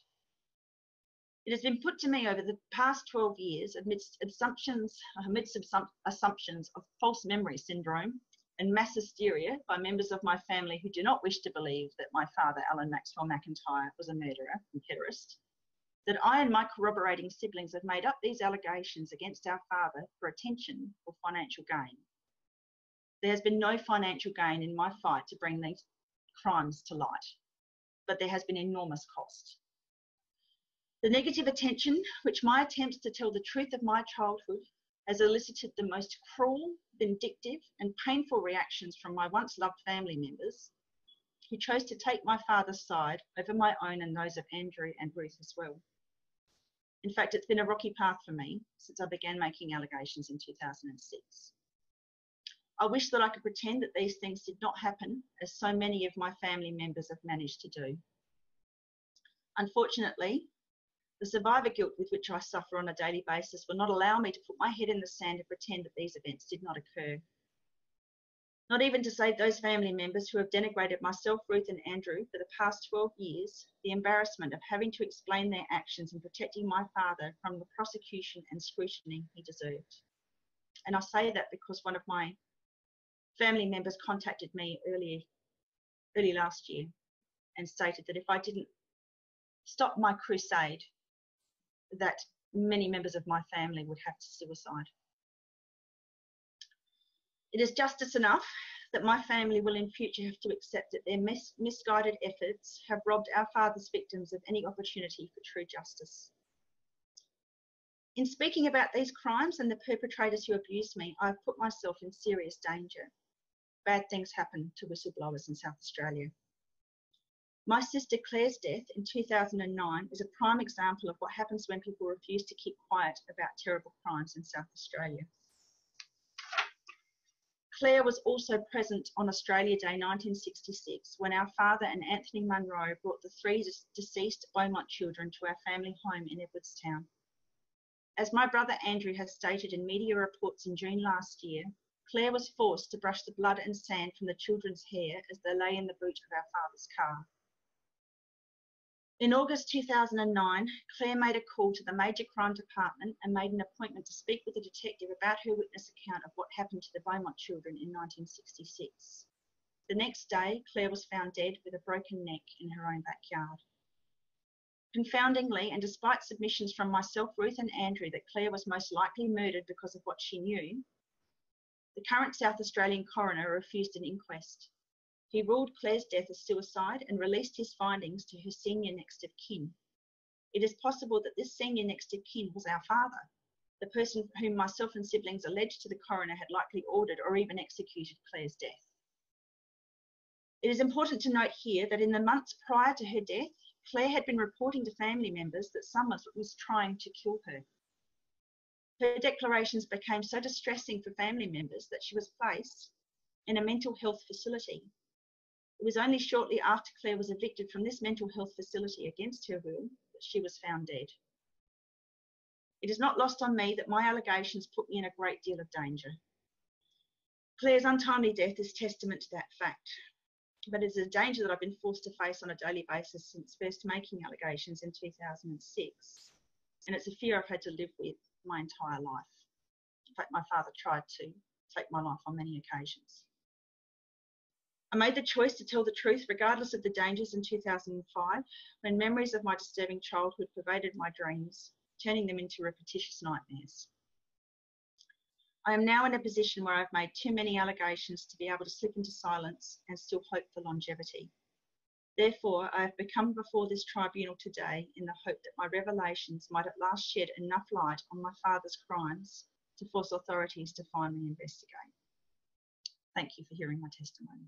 It has been put to me over the past 12 years amidst assumptions, amidst assumptions of false memory syndrome and mass hysteria by members of my family who do not wish to believe that my father, Alan Maxwell McIntyre, was a murderer and terrorist, that I and my corroborating siblings have made up these allegations against our father for attention or financial gain. There has been no financial gain in my fight to bring these crimes to light, but there has been enormous cost. The negative attention, which my attempts to tell the truth of my childhood has elicited the most cruel, vindictive, and painful reactions from my once loved family members, who chose to take my father's side over my own and those of Andrew and Ruth as well. In fact, it's been a rocky path for me since I began making allegations in 2006. I wish that I could pretend that these things did not happen, as so many of my family members have managed to do. Unfortunately, the survivor guilt with which I suffer on a daily basis will not allow me to put my head in the sand and pretend that these events did not occur. Not even to save those family members who have denigrated myself, Ruth, and Andrew for the past 12 years the embarrassment of having to explain their actions in protecting my father from the prosecution and scrutiny he deserved. And I say that because one of my family members contacted me early, early last year and stated that if I didn't stop my crusade that many members of my family would have to suicide. It is justice enough that my family will in future have to accept that their mis misguided efforts have robbed our father's victims of any opportunity for true justice. In speaking about these crimes and the perpetrators who abused me, I have put myself in serious danger. Bad things happen to whistleblowers in South Australia. My sister Claire's death in 2009 is a prime example of what happens when people refuse to keep quiet about terrible crimes in South Australia. Claire was also present on Australia Day 1966 when our father and Anthony Munro brought the three deceased Beaumont children to our family home in Edwardstown. As my brother Andrew has stated in media reports in June last year, Claire was forced to brush the blood and sand from the children's hair as they lay in the boot of our father's car. In August 2009, Claire made a call to the Major Crime Department and made an appointment to speak with a detective about her witness account of what happened to the Beaumont children in 1966. The next day, Claire was found dead with a broken neck in her own backyard. Confoundingly, and despite submissions from myself, Ruth, and Andrew that Claire was most likely murdered because of what she knew, the current South Australian coroner refused an inquest. He ruled Claire's death a suicide and released his findings to her senior next of kin. It is possible that this senior next of kin was our father, the person whom myself and siblings alleged to the coroner had likely ordered or even executed Claire's death. It is important to note here that in the months prior to her death, Claire had been reporting to family members that someone was trying to kill her. Her declarations became so distressing for family members that she was placed in a mental health facility it was only shortly after Claire was evicted from this mental health facility against her will that she was found dead. It is not lost on me that my allegations put me in a great deal of danger. Claire's untimely death is testament to that fact, but it is a danger that I've been forced to face on a daily basis since first making allegations in 2006, and it's a fear I've had to live with my entire life. In fact, my father tried to take my life on many occasions. I made the choice to tell the truth regardless of the dangers in 2005 when memories of my disturbing childhood pervaded my dreams, turning them into repetitious nightmares. I am now in a position where I've made too many allegations to be able to slip into silence and still hope for longevity. Therefore, I have become before this tribunal today in the hope that my revelations might at last shed enough light on my father's crimes to force authorities to finally investigate. Thank you for hearing my testimony.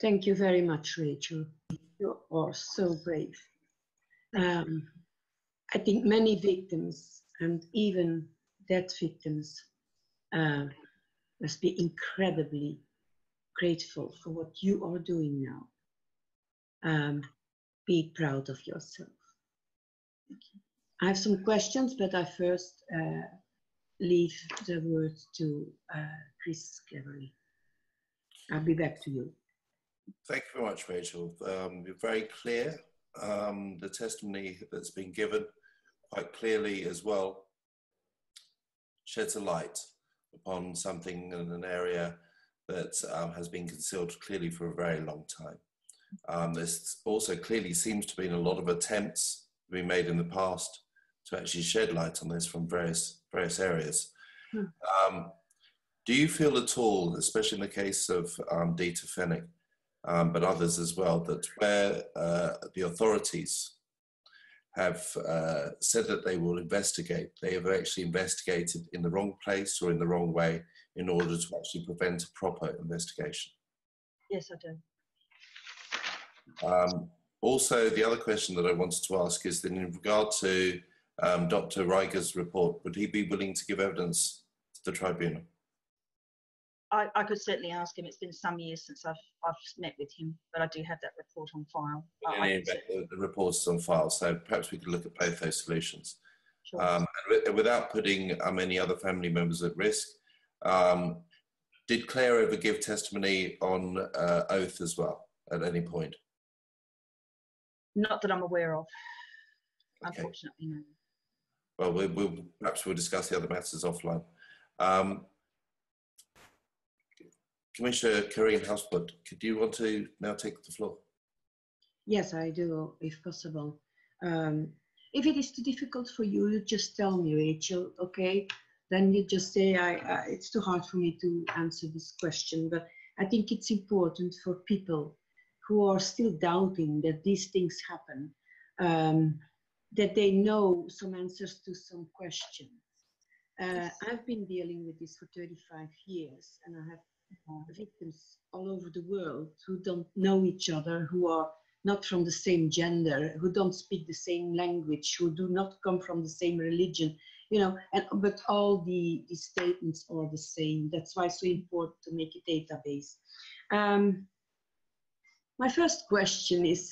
Thank you very much, Rachel. You are so brave. Um, I think many victims and even dead victims uh, must be incredibly grateful for what you are doing now. Um, be proud of yourself. I have some questions, but I first uh, leave the word to uh, Chris Cleverly. I'll be back to you. Thank you very much, Rachel. Um, you're very clear. Um, the testimony that's been given quite clearly as well sheds a light upon something in an area that um, has been concealed clearly for a very long time. Um, there's also clearly seems to be a lot of attempts being made in the past to actually shed light on this from various various areas. Hmm. Um, do you feel at all, especially in the case of um, Dieter Pfennig, um, but others as well, that where uh, the authorities have uh, said that they will investigate, they have actually investigated in the wrong place or in the wrong way in order to actually prevent a proper investigation? Yes, I do. Um, also, the other question that I wanted to ask is that in regard to um, Dr. Rieger's report, would he be willing to give evidence to the tribunal? I, I, could certainly ask him. It's been some years since I've, I've met with him, but I do have that report on file. Yeah, the, the report's on file, so perhaps we could look at both those solutions. Sure. Um, without putting um, any other family members at risk, um, did Claire ever give testimony on uh, oath as well at any point? Not that I'm aware of. Okay. Unfortunately, no. Well, we, will perhaps we'll discuss the other matters offline. Commissioner Carine Hutsebaut, could you want to now take the floor? Yes, I do, if possible. Um, if it is too difficult for you, you just tell me, Rachel, okay? Then you just say, I, I, it's too hard for me to answer this question. But I think it's important for people who are still doubting that these things happen, um, that they know some answers to some questions. Uh, I've been dealing with this for 35 years, and I have victims all over the world who don't know each other, who are not from the same gender, who don't speak the same language, who do not come from the same religion, you know, and but all the, the statements are the same. That's why it's so important to make a database. Um, my first question is,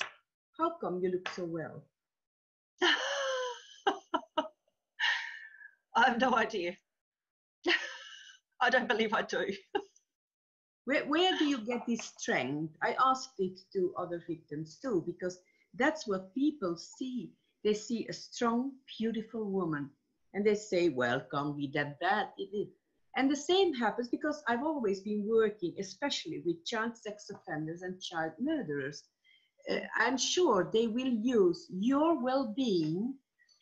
how come you look so well? (laughs) I have no idea. (laughs) I don't believe I do. (laughs) Where, where do you get this strength? I asked it to other victims too, because that's what people see. They see a strong, beautiful woman, and they say, well, can't be that bad, it is. And the same happens because I've always been working, especially with child sex offenders and child murderers. Uh, I'm sure they will use your well being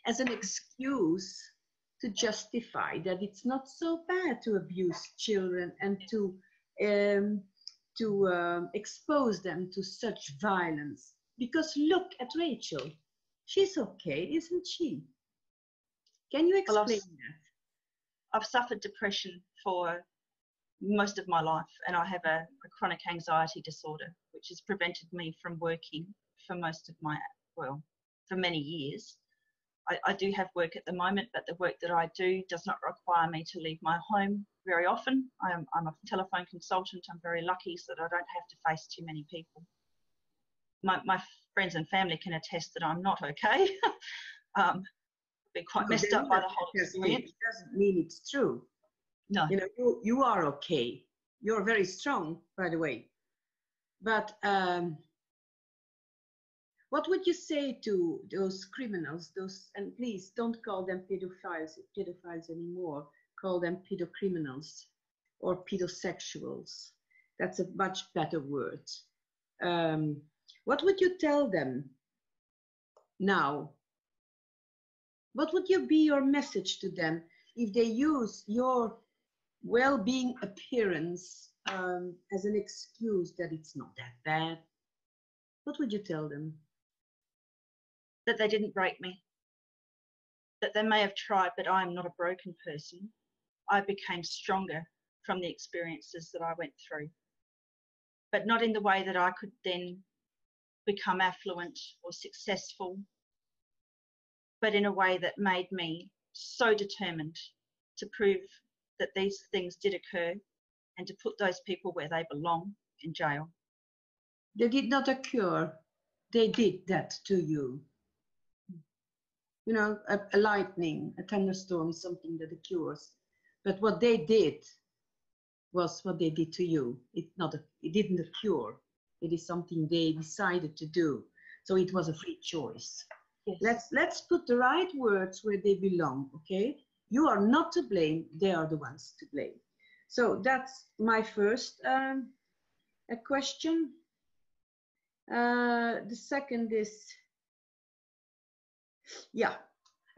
as an excuse to justify that it's not so bad to abuse children and to um, to um, expose them to such violence. Because look at Rachel. She's okay, isn't she? Can you explain well, I've, that? I've suffered depression for most of my life, and I have a, a, chronic anxiety disorder, which has prevented me from working for most of my, well, for many years. I, I do have work at the moment, but the work that I do does not require me to leave my home very often. I'm, I'm a telephone consultant. I'm very lucky so that I don't have to face too many people. My, my friends and family can attest that I'm not okay. (laughs) um, been quite messed up by the whole experience. It doesn't mean it's true. No. You know, you, you are okay. You're very strong, by the way. But um, what would you say to those criminals, those, and please don't call them pedophiles, pedophiles anymore, call them pedocriminals or pedosexuals. That's a much better word. Um, what would you tell them now? What would you be your message to them if they use your well-being appearance um, as an excuse that it's not that bad? What would you tell them? That they didn't break me, that they may have tried, but I am not a broken person. I became stronger from the experiences that I went through, but not in the way that I could then become affluent or successful, but in a way that made me so determined to prove that these things did occur and to put those people where they belong in jail. They did not occur, they did that to you you know, a, a lightning, a thunderstorm something that occurs. But what they did was what they did to you. It not a, it didn't occur. It is something they decided to do. So it was a free choice. Yes. Let's let's put the right words where they belong. Okay, you are not to blame. They are the ones to blame. So that's my first um, a question. Uh, the second is, yeah,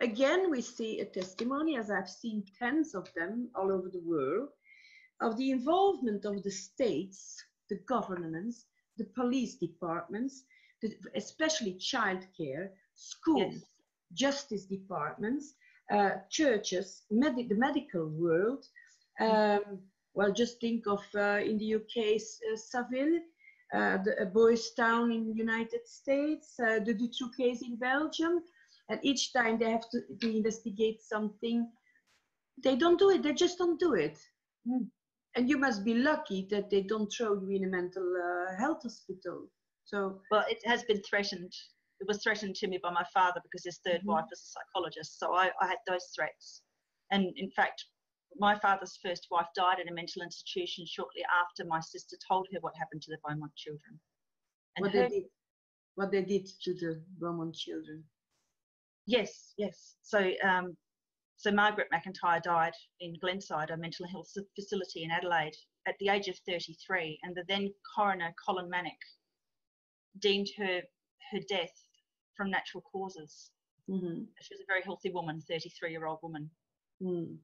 again, we see a testimony, as I've seen tens of them all over the world, of the involvement of the states, the governments, the police departments, the, especially childcare, schools, yes. justice departments, uh, churches, med the medical world. Um, well, just think of uh, in the UK, uh, Savile, uh, the boys town in the United States, uh, the Dutroux case in Belgium, and each time they have to, to, investigate something, they don't do it. They just don't do it. Mm. And you must be lucky that they don't throw you in a mental uh, health hospital. So well, it has been threatened. It was threatened to me by my father because his 3rd mm-hmm. wife was a psychologist. So I, I had those threats. And in fact, my father's first wife died in a mental institution shortly after my sister told her what happened to the Beaumont children. And what, her, they did, what they did to the Beaumont children. Yes, yes. So, um, so Margaret McIntyre died in Glenside, a mental health facility in Adelaide, at the age of 33, and the then coroner Colin Manock deemed her her death from natural causes. Mm-hmm. She was a very healthy woman, 33 year old woman. Mm.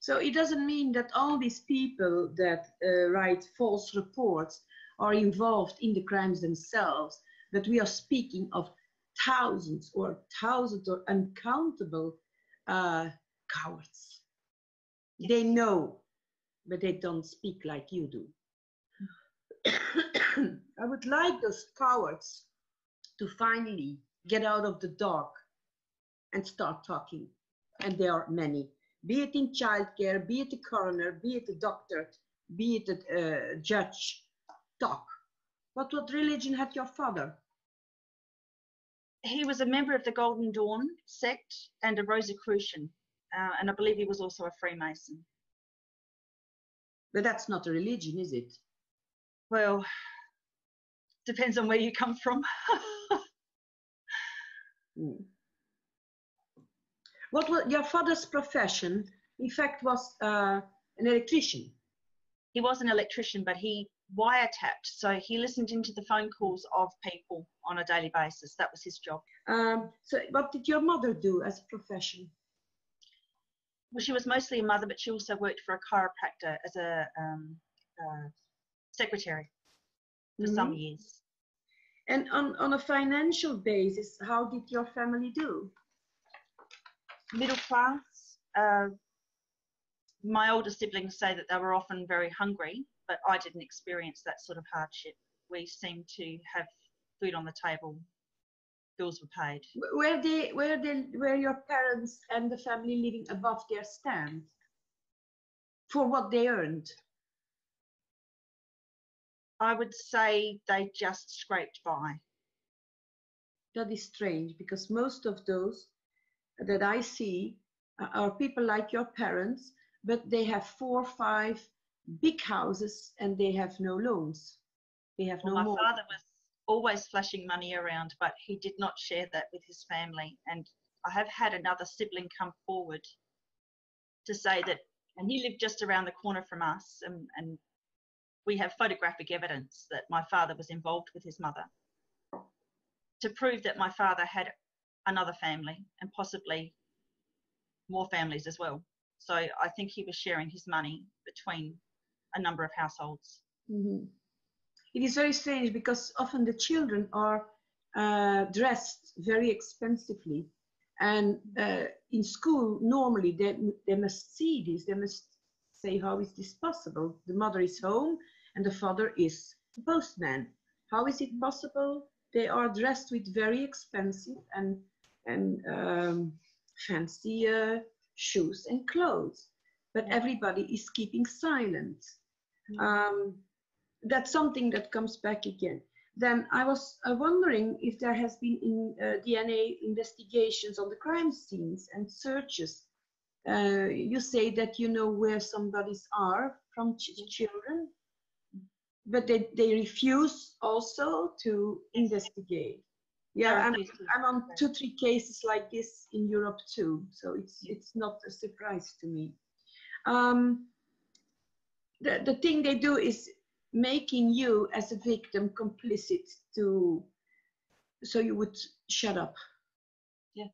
So it doesn't mean that all these people that uh, write false reports are involved in the crimes themselves, but we are speaking of thousands or thousands or uncountable uh, cowards. They know, but they don't speak like you do. (coughs) I would like those cowards to finally get out of the dark and start talking. And there are many be it in childcare, be it a coroner, be it a doctor, be it a uh, judge, talk. But what religion had your father? He was a member of the Golden Dawn sect and a Rosicrucian, uh, and I believe he was also a Freemason. But that's not a religion, is it? Well, depends on where you come from. (laughs) mm. What was your father's profession? In fact, was uh, an electrician. He was an electrician, but he wiretapped. So he listened into the phone calls of people on a daily basis. That was his job. Um, so, what did your mother do as a profession? Well, she was mostly a mother, but she also worked for a chiropractor as a um, uh, secretary for mm-hmm. some years. And on, on a financial basis, how did your family do? middle class. Uh, my older siblings say that they were often very hungry, but I didn't experience that sort of hardship. We seemed to have food on the table, bills were paid. Were they, were they, were your parents and the family living above their stand for what they earned? I would say they just scraped by. That is strange because most of those that I see are people like your parents, but they have four five big houses and they have no loans. They have well, no my more. father was always flashing money around, but he did not share that with his family. And I have had another sibling come forward to say that, and he lived just around the corner from us, and, and we have photographic evidence that my father was involved with his mother to prove that my father had another family and possibly more families as well. So I think he was sharing his money between a number of households. Mm-hmm. It is very strange because often the children are uh, dressed very expensively. And uh, in school, normally they, they must see this, they must say, How is this possible? The mother is home and the father is the postman. How is it possible? They are dressed with very expensive and and um, fancy uh, shoes and clothes, but everybody is keeping silent. Mm. Um, that's something that comes back again. Then I was uh, wondering if there has been in, uh, DNA investigations on the crime scenes and searches. Uh, you say that you know where some bodies are from ch children, but they, they refuse also to investigate. Yeah, I'm, I'm on two, three cases like this in Europe too, so it's it's not a surprise to me. Um, the, the thing they do is making you as a victim complicit to so you would shut up Yeah.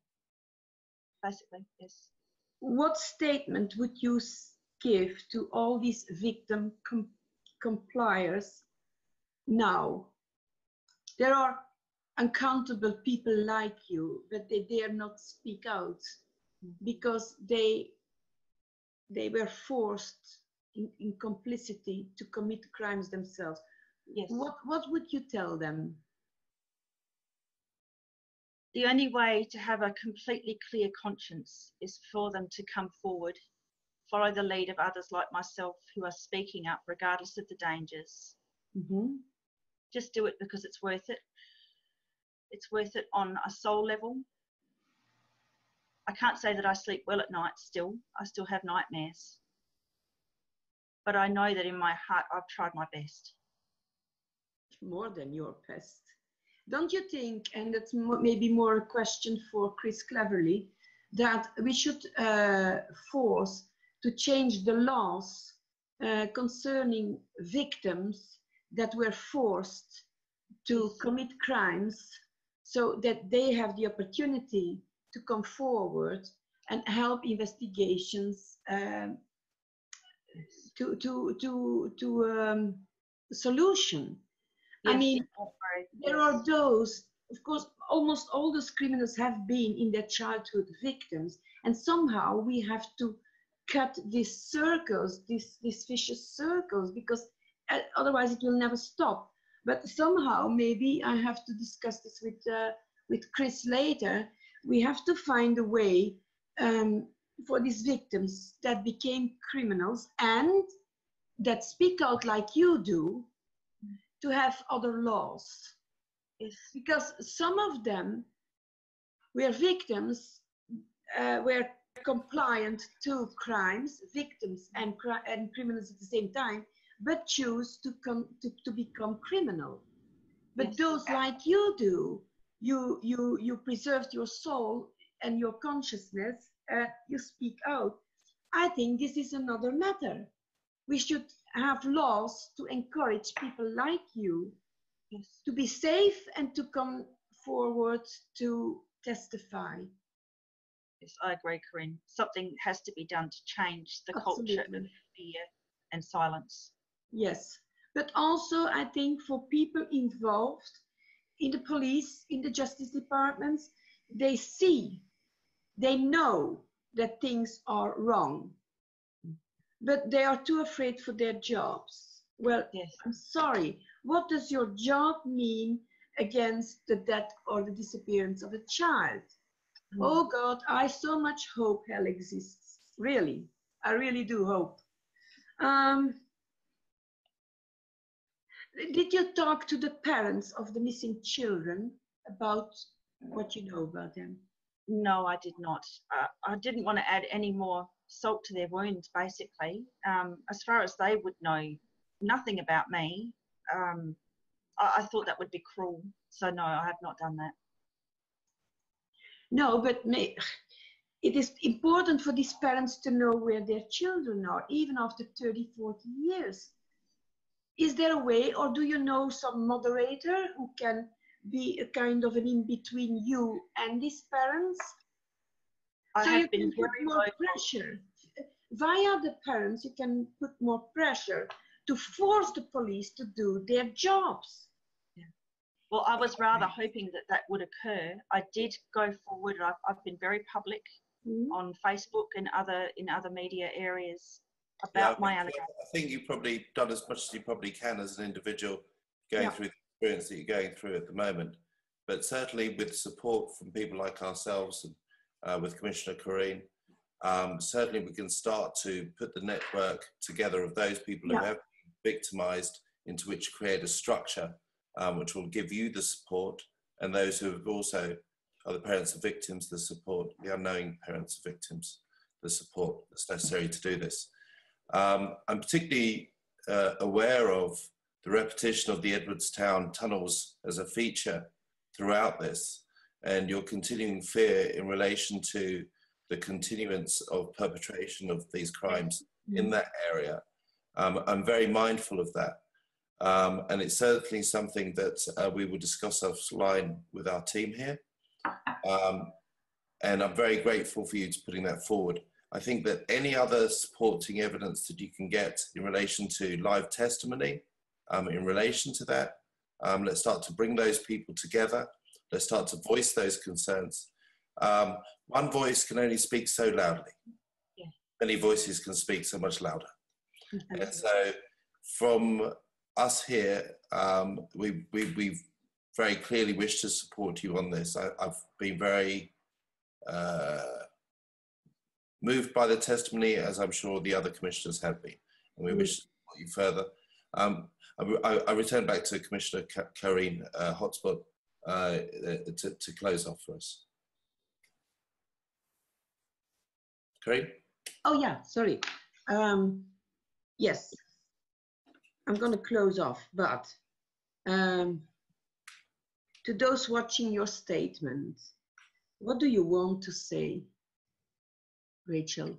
Basically, yes. what statement would you give to all these victim com- compliers now? There are uncountable people like you, but they dare not speak out mm. because they they were forced in, in complicity to commit crimes themselves. Yes. What what would you tell them? The only way to have a completely clear conscience is for them to come forward, follow the lead of others like myself who are speaking up regardless of the dangers. Mhm. Just do it because it's worth it. It's worth it on a soul level. I can't say that I sleep well at night still. I still have nightmares. But I know that in my heart I've tried my best. more than your best. Don't you think, and that's maybe more a question for Chris Cleverly, that we should uh, force to change the laws uh, concerning victims that were forced to commit crimes so that they have the opportunity to come forward and help investigations um, to, to, to, to um, solution. I mean, agree. there Yes. are those, of course, almost all those criminals have been in their childhood victims, and somehow we have to cut these circles, these, these vicious circles, because uh, otherwise it will never stop. But somehow, maybe I have to discuss this with uh, with Chris later. We have to find a way um, for these victims that became criminals and that speak out like you do to have other laws Yes. because some of them were victims uh, were compliant to crimes victims and, cri- and criminals at the same time but choose to come to, to become criminal but Yes. those like you do you you you preserved your soul and your consciousness uh, you speak out i think this is another matter we should have laws to encourage people like you Yes. to be safe and to come forward to testify. Yes, I agree, Corinne. Something has to be done to change the culture of fear and silence. Yes. But also, I think for people involved in the police, in the justice departments, they see, they know that things are wrong, but they are too afraid for their jobs. Well, Yes. I'm sorry, what does your job mean against the death or the disappearance of a child? Oh God, I so much hope hell exists. Really, I really do hope. Um, did you talk to the parents of the missing children about what you know about them? No, I did not. Uh, I didn't want to add any more salt to their wounds, basically. Um, as far as they would know nothing about me, um, I, I thought that would be cruel. So, no, I have not done that. No, but it is important for these parents to know where their children are, even after 30, 40 years. Is there a way, or do you know some moderator who can be a kind of an in between you and these parents? I so have you been can put very more vocal. pressure. Via the parents, you can put more pressure to force the police to do their jobs. Well, I was rather hoping that that would occur. I did go forward. I've, I've been very public Mm. on Facebook and other in other media areas Yeah, about my I think- allegations. I think you've probably done as much as you probably can as an individual going Yeah. through the experience that you're going through at the moment. But certainly with support from people like ourselves and uh, with Commissioner Corrine, um, certainly we can start to put the network together of those people Yeah. who have been victimised into which create a structure um, which will give you the support and those who have also are the parents of victims the support, the unknowing parents of victims, the support that's necessary to do this. Um, I'm particularly uh, aware of the repetition of the Edwardstown tunnels as a feature throughout this and your continuing fear in relation to the continuance of perpetration of these crimes in that area. Um, I'm very mindful of that. Um, and it's certainly something that uh, we will discuss offline with our team here. Um, and I'm very grateful for you to putting that forward. I think that any other supporting evidence that you can get in relation to live testimony, um, in relation to that, um, let's start to bring those people together. Let's start to voice those concerns. Um, one voice can only speak so loudly. Yeah. Many voices can speak so much louder. Mm-hmm. And so, from us here, um, we, we, we very clearly wish to support you on this. I, have been very uh, moved by the testimony, as I'm sure the other commissioners have been, and we Mm. wish to support you further. Um, I, I, I return back to Commissioner Ka- Carine uh, Hutsebaut uh, to, to close off for us. Carine? Oh yeah, sorry. Um, yes, I'm going to close off, but um, to those watching your statement, what do you want to say, Rachel?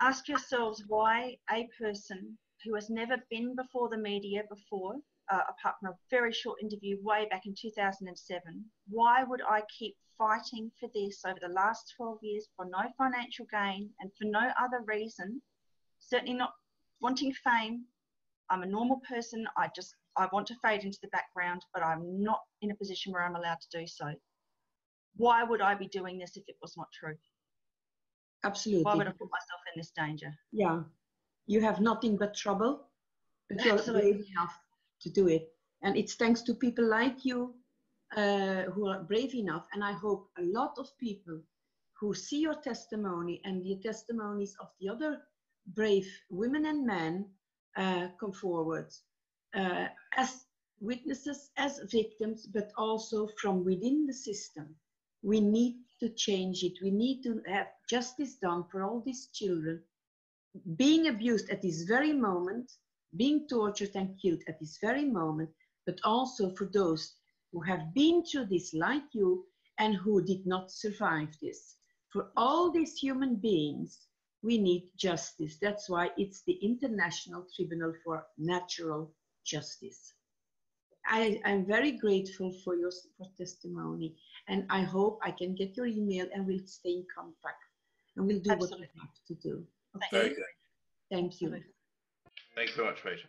Ask yourselves why a person who has never been before the media before, uh, apart from a very short interview way back in 2007, why would I keep fighting for this over the last 12 years for no financial gain and for no other reason? Certainly not wanting fame. I'm a normal person. I just I want to fade into the background, but I'm not in a position where I'm allowed to do so. Why would I be doing this if it was not true? Absolutely. Why would I put myself in this danger? Yeah, you have nothing but trouble, but you're brave enough to do it. And it's thanks to people like you uh, who are brave enough. And I hope a lot of people who see your testimony and the testimonies of the other brave women and men uh, come forward uh, as witnesses, as victims, but also from within the system. We need to change it. We need to have justice done for all these children being abused at this very moment, being tortured and killed at this very moment, but also for those who have been through this like you and who did not survive this. For all these human beings, we need justice. That's why it's the International Tribunal for Natural Justice. I, am very grateful for your for testimony, and I hope I can get your email and we'll stay in contact and we'll do Absolutely. what we have to do. Very good. Thank you. Absolutely. Thank you very much, Rachel.